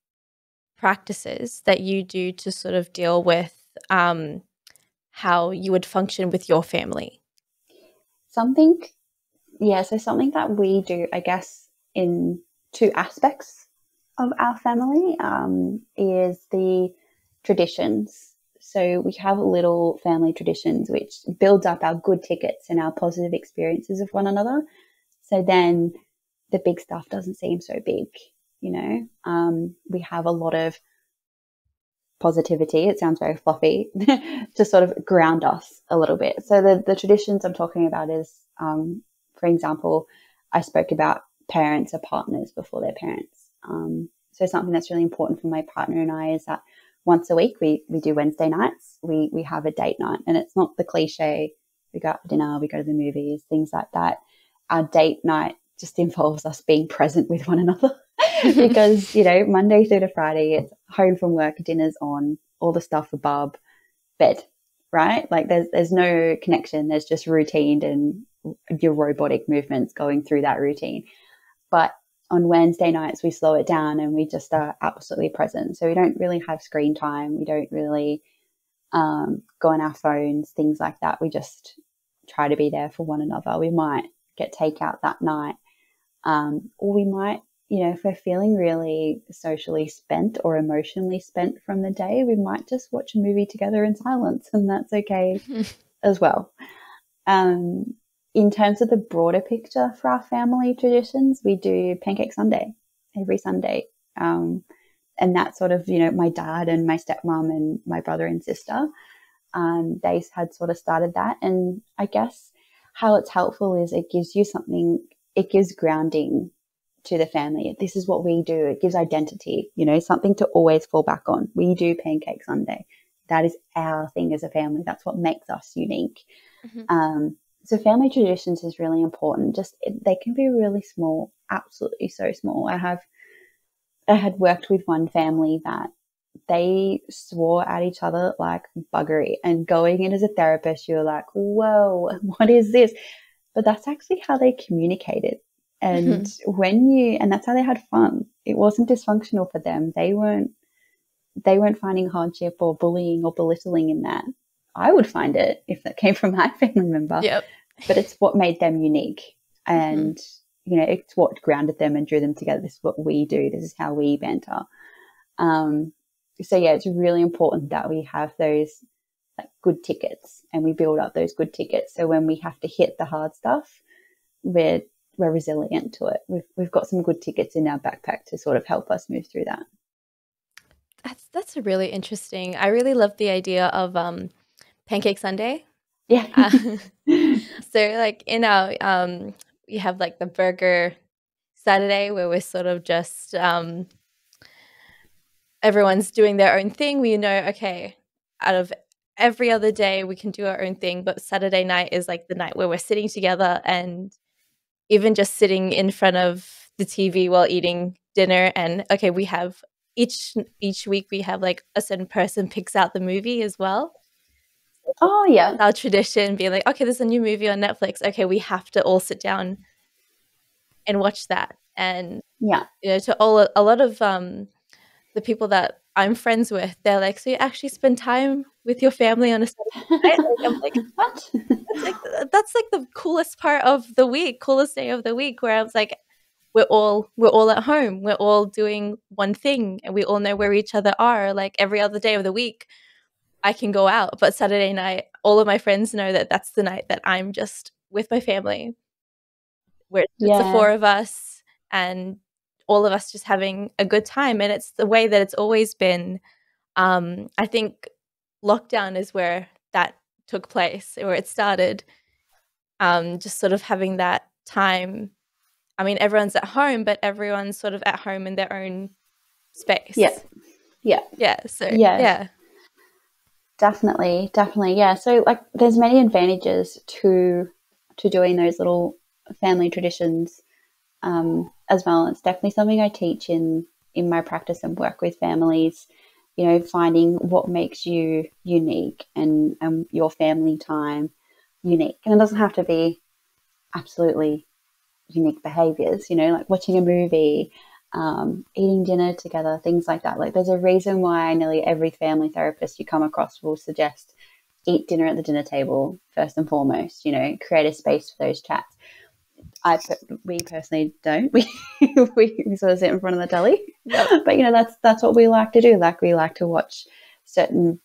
practices that you do to sort of deal with um, how you would function with your family?
Something, yeah, so something that we do, I guess, in two aspects of our family um, is the traditions so we have little family traditions which builds up our good tickets and our positive experiences of one another. So then the big stuff doesn't seem so big, you know. Um, we have a lot of positivity. It sounds very fluffy to sort of ground us a little bit. So the, the traditions I'm talking about is, um, for example, I spoke about parents or partners before their parents. Um, so something that's really important for my partner and I is that once a week we we do Wednesday nights. We we have a date night, and it's not the cliche. We go out for dinner, we go to the movies, things like that. Our date night just involves us being present with one another because you know Monday through to Friday it's home from work, dinner's on, all the stuff above, bed, right? Like there's there's no connection. There's just routine and your robotic movements going through that routine. But on Wednesday nights, we slow it down and we just are absolutely present. So we don't really have screen time. We don't really um, go on our phones, things like that. We just try to be there for one another. We might get takeout that night. Um, or we might, you know, if we're feeling really socially spent or emotionally spent from the day, we might just watch a movie together in silence, and that's okay as well. Um, in terms of the broader picture for our family traditions, we do Pancake Sunday every Sunday. Um, and that sort of, you know, my dad and my stepmom and my brother and sister, um, they had sort of started that. And I guess how it's helpful is it gives you something, it gives grounding to the family. This is what we do. It gives identity, you know, something to always fall back on. We do Pancake Sunday. That is our thing as a family. That's what makes us unique. Mm-hmm. Um, so family traditions is really important. Just they can be really small, absolutely so small. I have I had worked with one family that they swore at each other like buggery. And going in as a therapist, you're like, whoa, what is this? but that's actually how they communicated. And mm-hmm. when you, and that's how they had fun. It wasn't dysfunctional for them. They weren't, they weren't finding hardship or bullying or belittling in that. I would find it if that came from my family member.
Yep.
But it's what made them unique. Mm-hmm. And, mm-hmm. you know, it's what grounded them and drew them together. This is what we do. This is how we banter. Um, so yeah, it's really important that we have those like good tickets and we build up those good tickets. So when we have to hit the hard stuff, we're we're resilient to it. We've we've got some good tickets in our backpack to sort of help us move through that.
That's that's a really interesting. I really love the idea of um, pancake Sunday.
Yeah.
uh, so like you know um, we have like the burger Saturday where we're sort of just um, everyone's doing their own thing. We know okay, out of every other day we can do our own thing, but Saturday night is like the night where we're sitting together and even just sitting in front of the TV while eating dinner and okay, we have each each week we have like a certain person picks out the movie as well.
Oh yeah.
Our tradition being like, okay, there's a new movie on Netflix. Okay, we have to all sit down and watch that. And
yeah,
you know, to all a lot of um the people that I'm friends with, they're like, so you actually spend time with your family on a Saturday night? Like, I'm like, what? That's like, that's like the coolest part of the week, coolest day of the week, where I was like, we're all we're all at home, we're all doing one thing, and we all know where each other are. Like every other day of the week, I can go out, but Saturday night, all of my friends know that that's the night that I'm just with my family, where it's yeah. the four of us, and all of us just having a good time. And it's the way that it's always been. Um, I think lockdown is where that took place, where it started. Um, just sort of having that time. I mean, everyone's at home, but everyone's sort of at home in their own space.
Yeah. Yeah.
Yeah. So, yeah. yeah.
Definitely. Definitely. Yeah. So, like, there's many advantages to to doing those little family traditions um, as well. It's definitely something I teach in in my practice and work with families. You know, finding what makes you unique and and your family time unique, and it doesn't have to be absolutely unique behaviors. You know, like watching a movie, um, eating dinner together, things like that. Like, there's a reason why nearly every family therapist you come across will suggest eat dinner at the dinner table first and foremost. You know, create a space for those chats I we personally don't. We we sort of sit in front of the telly, yep. but you know that's that's what we like to do. Like we like to watch certain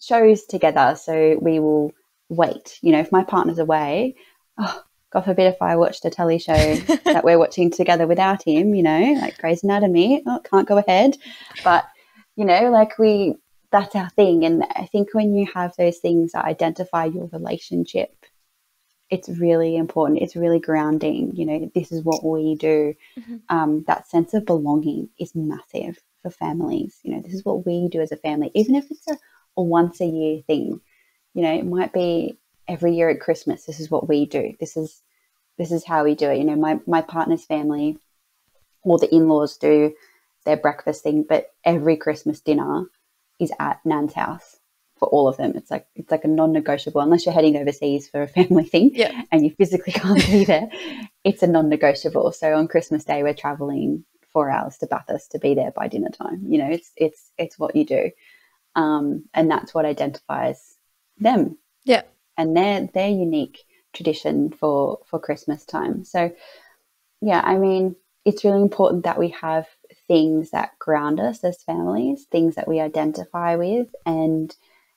shows together, so we will wait. You know, if my partner's away, oh, God forbid if I watched a telly show that we're watching together without him. You know, like Grey's Anatomy, oh, can't go ahead. But you know, like we that's our thing, and I think when you have those things that identify your relationship it's really important. It's really grounding. You know, this is what we do. Mm-hmm. Um, that sense of belonging is massive for families. You know, this is what we do as a family, even if it's a, a once a year thing. You know, it might be every year at Christmas. This is what we do. This is this is how we do it. You know, my my partner's family, or the in laws do their breakfast thing, but every Christmas dinner is at Nan's house for all of them. It's like it's like a non-negotiable unless you're heading overseas for a family thing
yeah.
and you physically can't be there. It's a non-negotiable. So on Christmas Day we're traveling four hours to Bathurst to be there by dinner time. You know, it's it's it's what you do, um, and that's what identifies them.
Yeah,
and their their unique tradition for for Christmas time. So yeah, I mean, it's really important that we have things that ground us as families, things that we identify with, and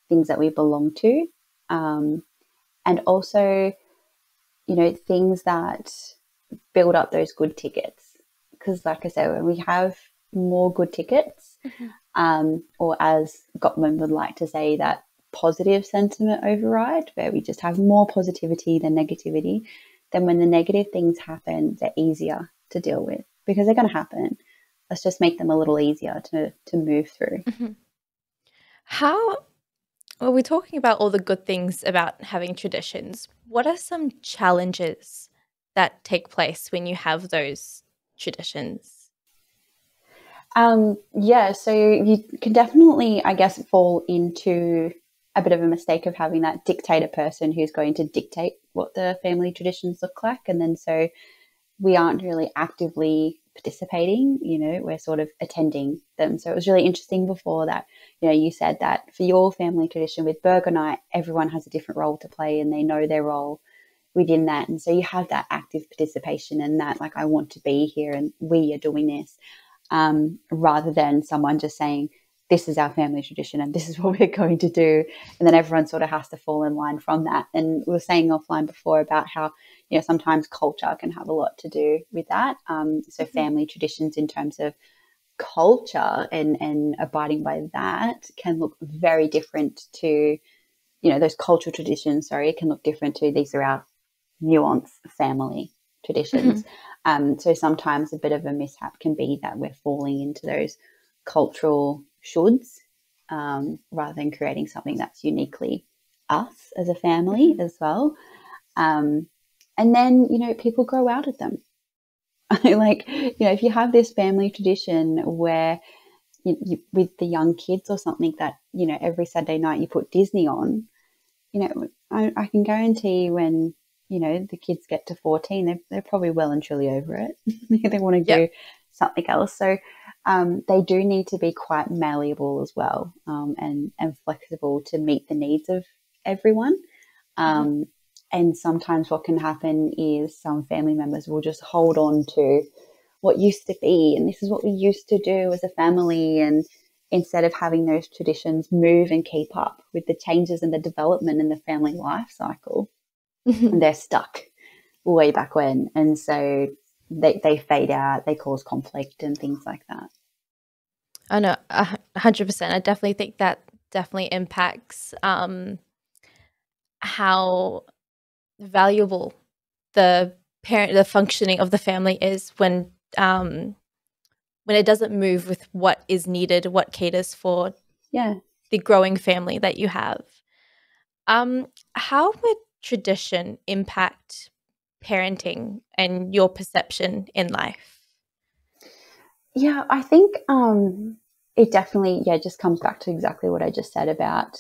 things that we belong to, um, and also, you know, things that build up those good tickets. Because, like I said, when we have more good tickets, mm-hmm. um, or as Gottman would like to say, that positive sentiment override, where we just have more positivity than negativity, then when the negative things happen, they're easier to deal with because they're going to happen. Let's just make them a little easier to to move through.
Mm-hmm. How well, we're talking about all the good things about having traditions. What are some challenges that take place when you have those traditions?
Um, yeah, so you can definitely, I guess, fall into a bit of a mistake of having that dictator person who's going to dictate what the family traditions look like. And then so we aren't really actively participating, you know, we're sort of attending them. So it was really interesting before that, you know, you said that for your family tradition with Burger Night, everyone has a different role to play and they know their role within that. And so you have that active participation and that, like, I want to be here and we are doing this, um, rather than someone just saying, this is our family tradition and this is what we're going to do. And then everyone sort of has to fall in line from that. And we were saying offline before about how, you know, sometimes culture can have a lot to do with that. Um, so mm-hmm. family traditions in terms of culture and, and abiding by that can look very different to, you know, those cultural traditions, sorry, can look different to these are our nuance family traditions. Mm-hmm. Um, so sometimes a bit of a mishap can be that we're falling into those cultural shoulds um, rather than creating something that's uniquely us as a family mm-hmm. as well. Um, and then, you know, people grow out of them. like, you know, if you have this family tradition where you, you, with the young kids or something that, you know, every Saturday night you put Disney on, you know, I, I can guarantee when, you know, the kids get to 14, they're, they're probably well and truly over it. they want to do yep. Something else. So um, they do need to be quite malleable as well um, and, and flexible to meet the needs of everyone. Um, mm-hmm. And sometimes what can happen is some family members will just hold on to what used to be, and this is what we used to do as a family. And instead of having those traditions move and keep up with the changes and the development in the family life cycle, mm-hmm. they're stuck way back when. And so they, they fade out, they cause conflict and things like that.
I know, hundred percent. I definitely think that definitely impacts um, how valuable the parent, the functioning of the family is when um, when it doesn't move with what is needed, what caters for
yeah
the growing family that you have. Um, how would tradition impact parenting and your perception in life?
Yeah, I think um, it definitely, yeah, just comes back to exactly what I just said about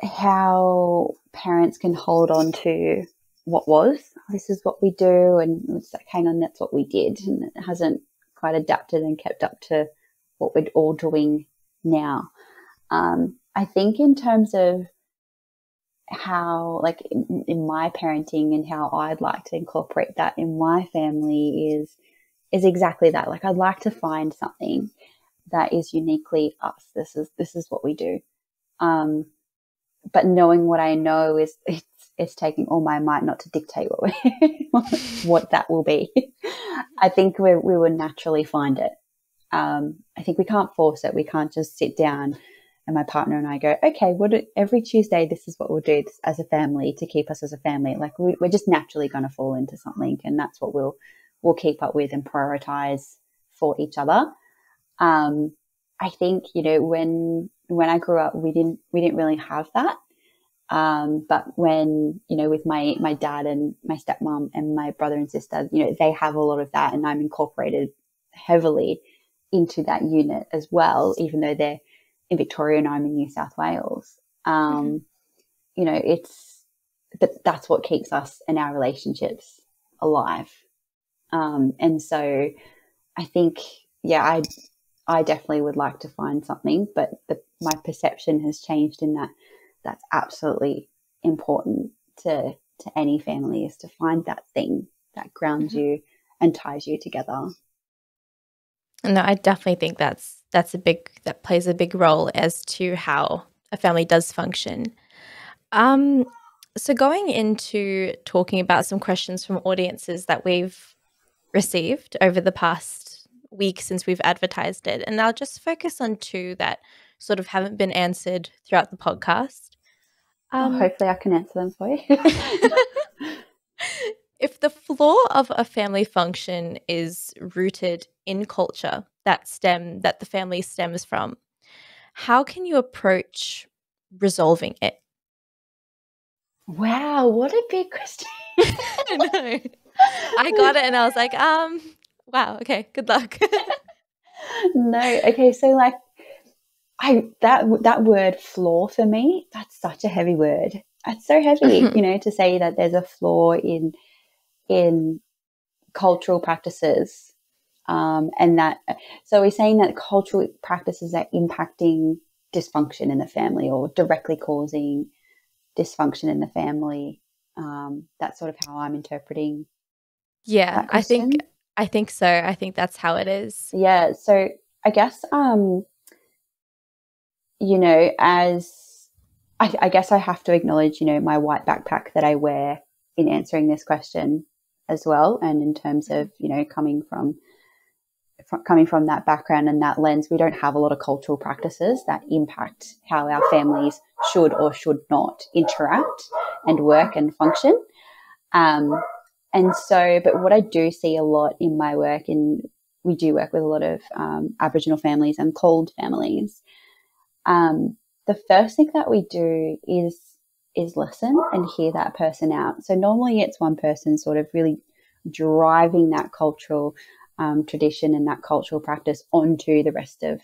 how parents can hold on to what was. This is what we do, and it's like, hang on, that's what we did, and it hasn't quite adapted and kept up to what we're all doing now. Um, I think in terms of how, like in, in my parenting and how I'd like to incorporate that in my family is is exactly that. Like I'd like to find something that is uniquely us. This is this is what we do. Um, but knowing what I know is it's it's taking all my might not to dictate what we, what that will be. I think we we would naturally find it. Um, I think we can't force it. We can't just sit down and my partner and I go, okay, what do, every Tuesday this is what we'll do as a family to keep us as a family. Like we, we're just naturally going to fall into something, and that's what we'll we'll keep up with and prioritize for each other. Um, I think you know when when I grew up, we didn't we didn't really have that. Um, but when you know with my my dad and my stepmom and my brother and sister, you know they have a lot of that, and I'm incorporated heavily into that unit as well, even though they're in Victoria and I'm in New South Wales. Um, mm-hmm. You know, it's but that's what keeps us and our relationships alive. Um, and so I think, yeah, I I definitely would like to find something, but the, my perception has changed in that that's absolutely important to to any family is to find that thing that grounds mm-hmm. you and ties you together.
No, I definitely think that's that's a big that plays a big role as to how a family does function. Um, so going into talking about some questions from audiences that we've received over the past week since we've advertised it. And I'll just focus on two that sort of haven't been answered throughout the podcast.
Oh, um, oh, hopefully, I can answer them for you.
if the flaw of a family function is rooted in culture that stem that the family stems from, how can you approach resolving it?
Wow, what a big question.
I. I got it and I was like, um, Wow. Okay. Good luck.
no. Okay. So, like, I that that word flaw for me, that's such a heavy word. It's so heavy, you know, to say that there's a flaw in in cultural practices, um, and that so we're saying that cultural practices are impacting dysfunction in the family or directly causing dysfunction in the family. Um, that's sort of how I'm interpreting.
Yeah, I think I think so. I think that's how it is.
Yeah. So I guess um, you know, as I, I guess I have to acknowledge, you know, my white backpack that I wear in answering this question as well, and in terms of you know coming from coming from that background and that lens, we don't have a lot of cultural practices that impact how our families should or should not interact and work and function. Um, and so, but what I do see a lot in my work, and we do work with a lot of um, Aboriginal families and CALD families. Um, the first thing that we do is is listen and hear that person out. So normally it's one person sort of really driving that cultural um, tradition and that cultural practice onto the rest of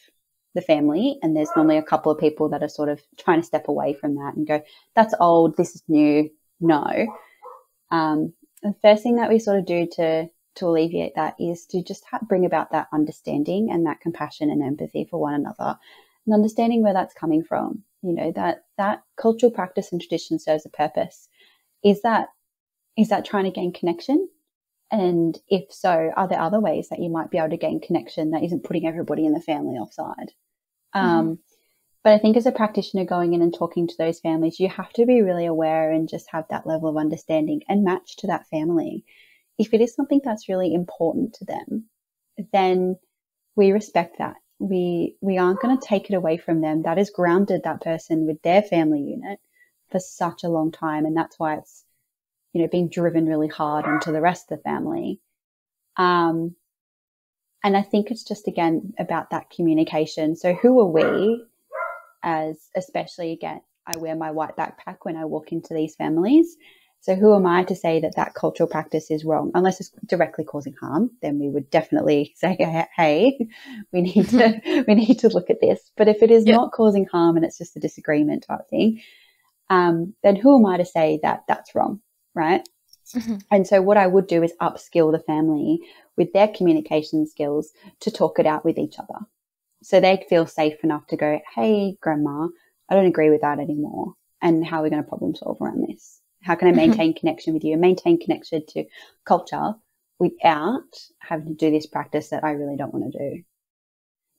the family. And there's normally a couple of people that are sort of trying to step away from that and go, that's old, this is new. No. Um, the first thing that we sort of do to to alleviate that is to just bring about that understanding and that compassion and empathy for one another and understanding where that's coming from you know that that cultural practice and tradition serves a purpose is that is that trying to gain connection and if so, are there other ways that you might be able to gain connection that isn't putting everybody in the family offside? Mm-hmm. Um, but I think as a practitioner going in and talking to those families, you have to be really aware and just have that level of understanding and match to that family. If it is something that's really important to them, then we respect that. We we aren't going to take it away from them. That has grounded that person with their family unit for such a long time, and that's why it's you know, being driven really hard onto the rest of the family. Um, and I think it's just again about that communication. So who are we as, especially again, I wear my white backpack when I walk into these families. So who am I to say that that cultural practice is wrong? Unless it's directly causing harm, then we would definitely say, "Hey, we need to we need to look at this." But if it is not causing harm and it's just a disagreement type thing, um, then who am I to say that that's wrong? Right? Mm-hmm. And so what I would do is upskill the family with their communication skills to talk it out with each other. So they feel safe enough to go, Hey, grandma, I don't agree with that anymore. And how are we going to problem solve around this? How can I mm-hmm. maintain mm-hmm. connection with you and maintain connection to culture without having to do this practice that I really don't want to do?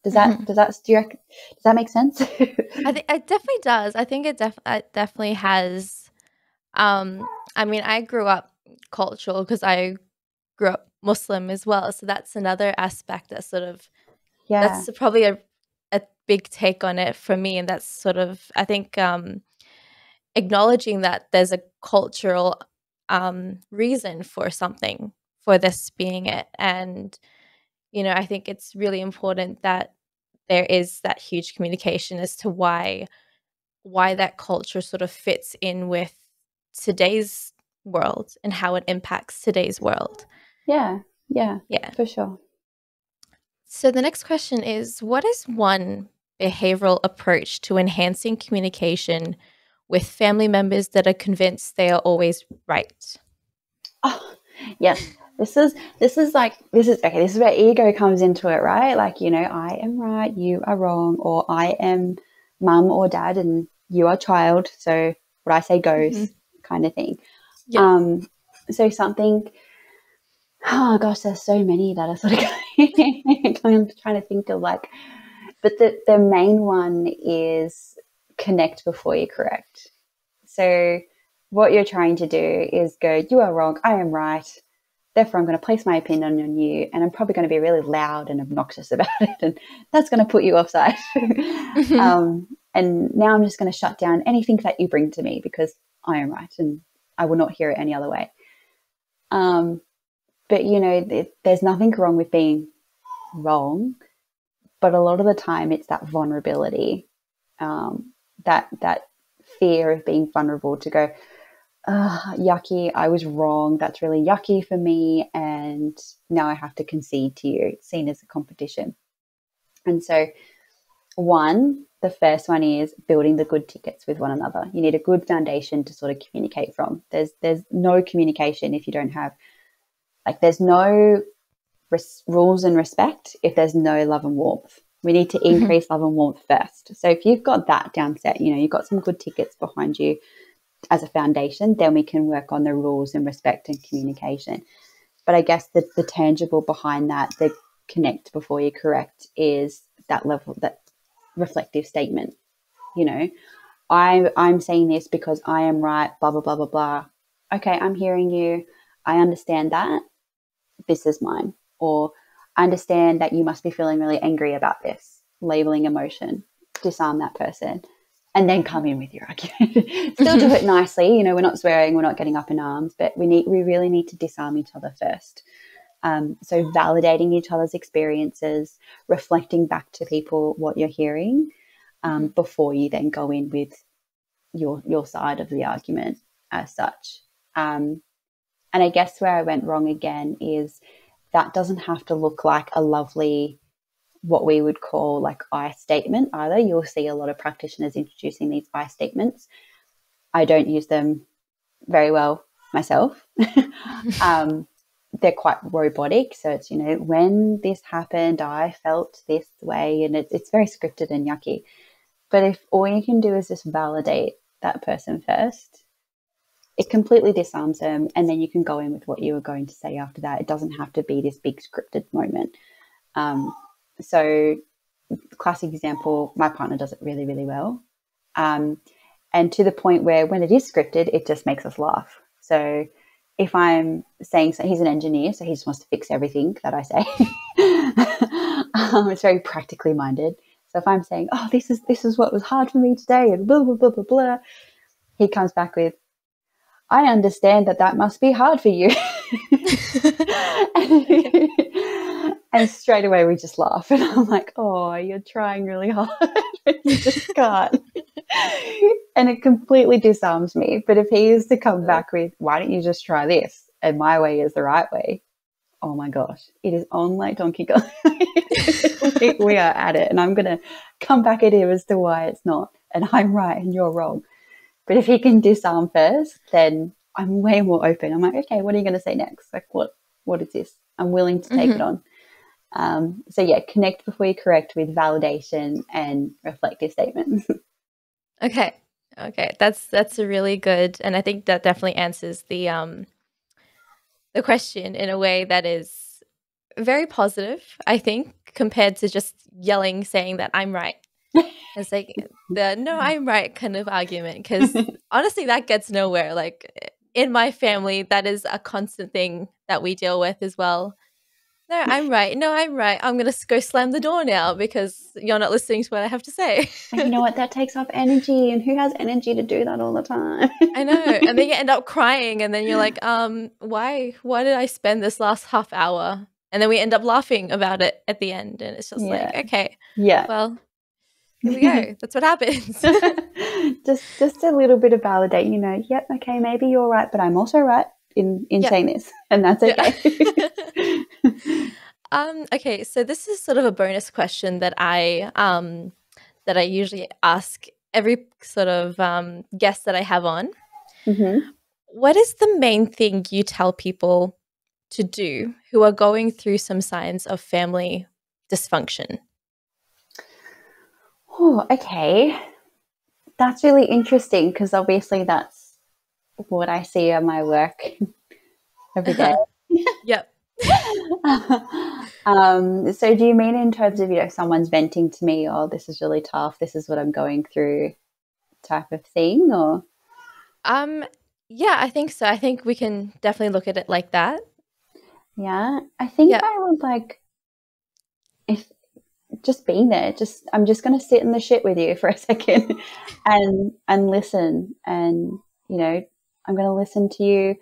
Does that mm-hmm. does that do you does that make sense? I
think it definitely does. I think it, def- it definitely has um I mean, I grew up cultural because I grew up Muslim as well. So that's another aspect that sort of, yeah, that's probably a, a big take on it for me. And that's sort of, I think, um, acknowledging that there's a cultural um, reason for something, for this being it. And, you know, I think it's really important that there is that huge communication as to why why that culture sort of fits in with today's world and how it impacts today's world.
Yeah, yeah, yeah, for sure.
So the next question is what is one behavioral approach to enhancing communication with family members that are convinced they are always right?
Oh, yes. This is this is like this is okay, this is where ego comes into it, right? Like, you know, I am right, you are wrong, or I am mum or dad and you are child, so what I say goes. Mm-hmm kind of thing. Yep. Um, so something, oh gosh, there's so many that are sort of I'm trying to think of like, but the, the main one is connect before you correct. So what you're trying to do is go, you are wrong, I am right. Therefore, I'm going to place my opinion on you, and I'm probably going to be really loud and obnoxious about it, and that's going to put you offside. Mm-hmm. um, and now I'm just going to shut down anything that you bring to me because I am right and I will not hear it any other way. Um, but you know, there's nothing wrong with being wrong, but a lot of the time it's that vulnerability, um, that that fear of being vulnerable to go, yucky, I was wrong. That's really yucky for me, and now I have to concede to you. It's seen as a competition, and so one the first one is building the good tickets with one another. You need a good foundation to sort of communicate from. There's there's no communication if you don't have like there's no res- rules and respect if there's no love and warmth. We need to mm-hmm. increase love and warmth first. So if you've got that down set, you know, you've got some good tickets behind you as a foundation, then we can work on the rules and respect and communication. But I guess the, the tangible behind that, the connect before you correct, is that level, that reflective statement. You know, I I'm saying this because I am right, blah blah blah blah blah. Okay, I'm hearing you. I understand that. This is mine. Or I understand that you must be feeling really angry about this. Labeling emotion. Disarm that person. And then come in with your argument. Still do mm-hmm. it nicely. You know, we're not swearing, we're not getting up in arms, but we need we really need to disarm each other first. Um, so validating each other's experiences, reflecting back to people what you're hearing um, mm-hmm. before you then go in with your your side of the argument as such. Um, and I guess where I went wrong again is that doesn't have to look like a lovely what we would call like I statement either. You'll see a lot of practitioners introducing these I statements. I don't use them very well myself. um, they're quite robotic. So it's, you know, when this happened, I felt this way, and it, it's very scripted and yucky. But if all you can do is just validate that person first, it completely disarms them. And then you can go in with what you were going to say after that. It doesn't have to be this big scripted moment. Um, so, classic example, my partner does it really, really well. Um, and to the point where when it is scripted, it just makes us laugh. So, if I'm saying so, he's an engineer, so he just wants to fix everything that I say. um, it's very practically minded. So if I'm saying, "Oh, this is this is what was hard for me today," and blah blah blah blah blah, he comes back with, "I understand that that must be hard for you," and straight away we just laugh, and I'm like, "Oh, you're trying really hard, you just can't." and it completely disarms me. But if he is to come back with, why don't you just try this? And my way is the right way. Oh my gosh, it is on like Donkey Kong. we are at it. And I'm going to come back at him as to why it's not. And I'm right and you're wrong. But if he can disarm first, then I'm way more open. I'm like, okay, what are you going to say next? Like, what, what is this? I'm willing to take mm-hmm. it on. Um, so yeah, connect before you correct with validation and reflective statements.
Okay. Okay. That's that's a really good and I think that definitely answers the um the question in a way that is very positive, I think, compared to just yelling saying that I'm right. It's like the no, I'm right kind of argument because honestly that gets nowhere. Like in my family, that is a constant thing that we deal with as well. No, I'm right. No, I'm right. I'm going to go slam the door now because you're not listening to what I have to say.
and you know what? That takes up energy. And who has energy to do that all the time?
I know. And then you end up crying. And then you're like, um, why? Why did I spend this last half hour? And then we end up laughing about it at the end. And it's just yeah. like, okay.
Yeah.
Well, here we go. That's what happens.
just just a little bit of validate, you know, yep, okay, maybe you're right, but I'm also right in in saying this. And that's okay.
Yeah. um, okay, so this is sort of a bonus question that I um, that I usually ask every sort of um, guest that I have on. Mm-hmm. What is the main thing you tell people to do who are going through some signs of family dysfunction?
Oh, okay. That's really interesting because obviously that's what I see in my work every day.
yep.
um, so do you mean in terms of, you know, someone's venting to me, oh, this is really tough, this is what I'm going through type of thing or?
Um, yeah, I think so. I think we can definitely look at it like that.
Yeah. I think yep. I would like if just being there, just I'm just gonna sit in the shit with you for a second and and listen and you know, I'm gonna listen to you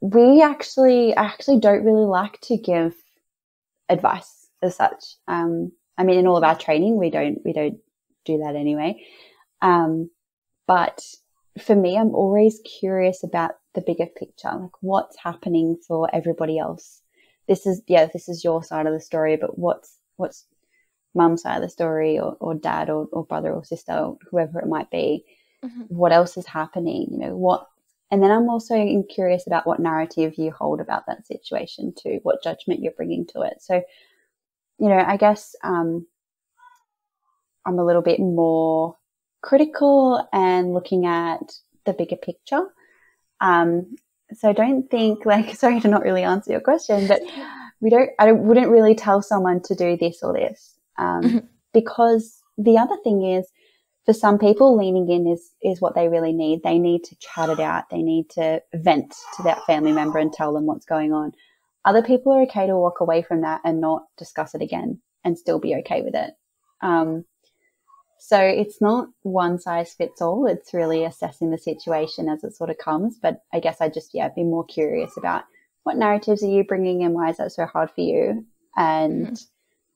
we actually I actually don't really like to give advice as such. Um, I mean, in all of our training, we don't we don't do that anyway. Um, but for me, I'm always curious about the bigger picture, like what's happening for everybody else. This is yeah, this is your side of the story, but what's what's mum's side of the story or, or dad or, or brother or sister or whoever it might be mm-hmm. what else is happening you know what and then i'm also curious about what narrative you hold about that situation too what judgment you're bringing to it so you know i guess um, i'm a little bit more critical and looking at the bigger picture um, so I don't think like sorry to not really answer your question, but we don't I wouldn't really tell someone to do this or this um, mm-hmm. because the other thing is for some people leaning in is is what they really need. They need to chat it out. They need to vent to that family member and tell them what's going on. Other people are okay to walk away from that and not discuss it again and still be okay with it. Um, so it's not one size fits all. It's really assessing the situation as it sort of comes. But I guess I just, yeah, be more curious about what narratives are you bringing and why is that so hard for you? And mm-hmm.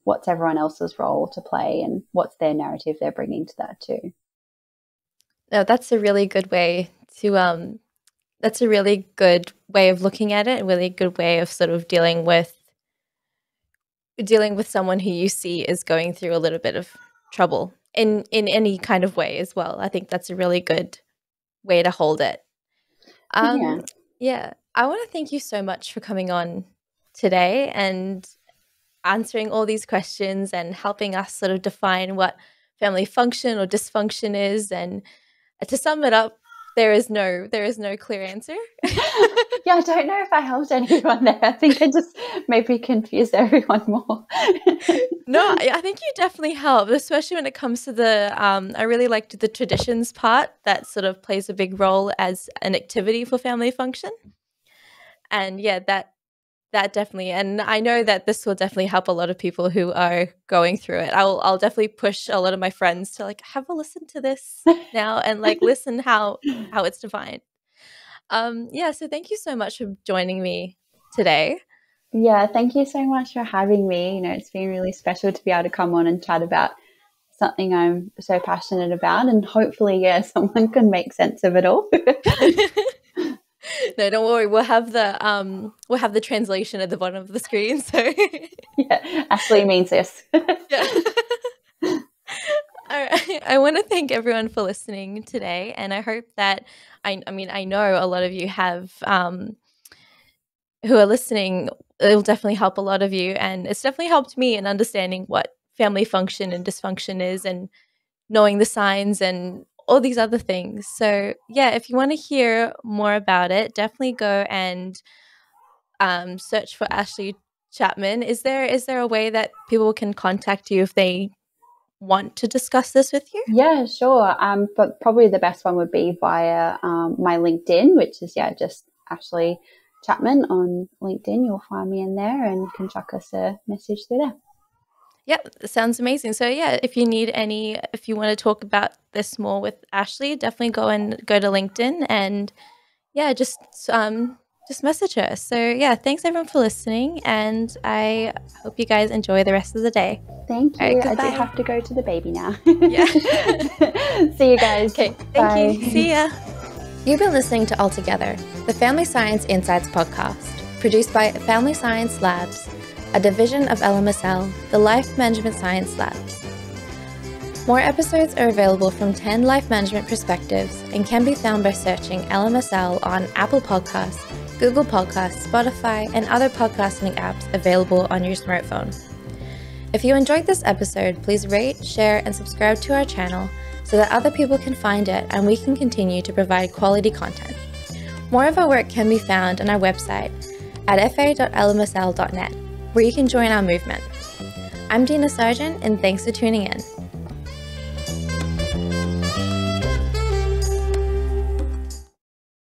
What's everyone else's role to play and what's their narrative they're bringing to that too?
No, that's a really good way to, um, that's a really good way of looking at it, a really good way of sort of dealing with dealing with someone who you see is going through a little bit of trouble in in any kind of way as well. I think that's a really good way to hold it. Um, yeah. yeah. I want to thank you so much for coming on today and answering all these questions and helping us sort of define what family function or dysfunction is. And to sum it up, there is no there is no clear answer.
yeah, I don't know if I helped anyone there. I think I just maybe confused everyone more.
no, I think you definitely helped, especially when it comes to the. Um, I really liked the traditions part that sort of plays a big role as an activity for family function, and yeah, that that definitely and i know that this will definitely help a lot of people who are going through it. I'll i'll definitely push a lot of my friends to like have a listen to this now and like listen how how it's defined um yeah so thank you so much for joining me today.
Yeah thank you so much for having me. You know it's been really special to be able to come on and chat about something i'm so passionate about and hopefully yeah someone can make sense of it all
no, don't worry. We'll have the um we'll have the translation at the bottom of the screen. So
yeah, Ashleigh means this.
yeah. All right. I want to thank everyone for listening today, and I hope that I I mean I know a lot of you have um who are listening. It will definitely help a lot of you, and it's definitely helped me in understanding what family function and dysfunction is, and knowing the signs and all these other things. So, yeah, if you want to hear more about it, definitely go and um, search for Ashleigh Chapman. Is there is there a way that people can contact you if they want to discuss this with you?
Yeah, sure. Um, but probably the best one would be via um, my LinkedIn, which is yeah, just Ashleigh Chapman on LinkedIn. You'll find me in there, and you can chuck us a message through there.
Yep, sounds amazing. So yeah, if you need any, if you want to talk about this more with Ashleigh, definitely go and go to LinkedIn and yeah, just um just message her. So yeah, thanks everyone for listening, and I hope you guys enjoy the rest of the day.
Thank you. Right, I do have to go to the baby now. yeah. See you guys.
Okay. Thank Bye. you. See ya. You've been listening to All Together, the Family Science Insights podcast, produced by Family Science Labs a division of LMSL, the Life Management Science Labs. More episodes are available from 10 life management perspectives and can be found by searching LMSL on Apple Podcasts, Google Podcasts, Spotify, and other podcasting apps available on your smartphone. If you enjoyed this episode, please rate, share, and subscribe to our channel so that other people can find it and we can continue to provide quality content. More of our work can be found on our website at fa.lmsl.net where you can join our movement. I'm Dina Sargeant, and thanks for tuning in.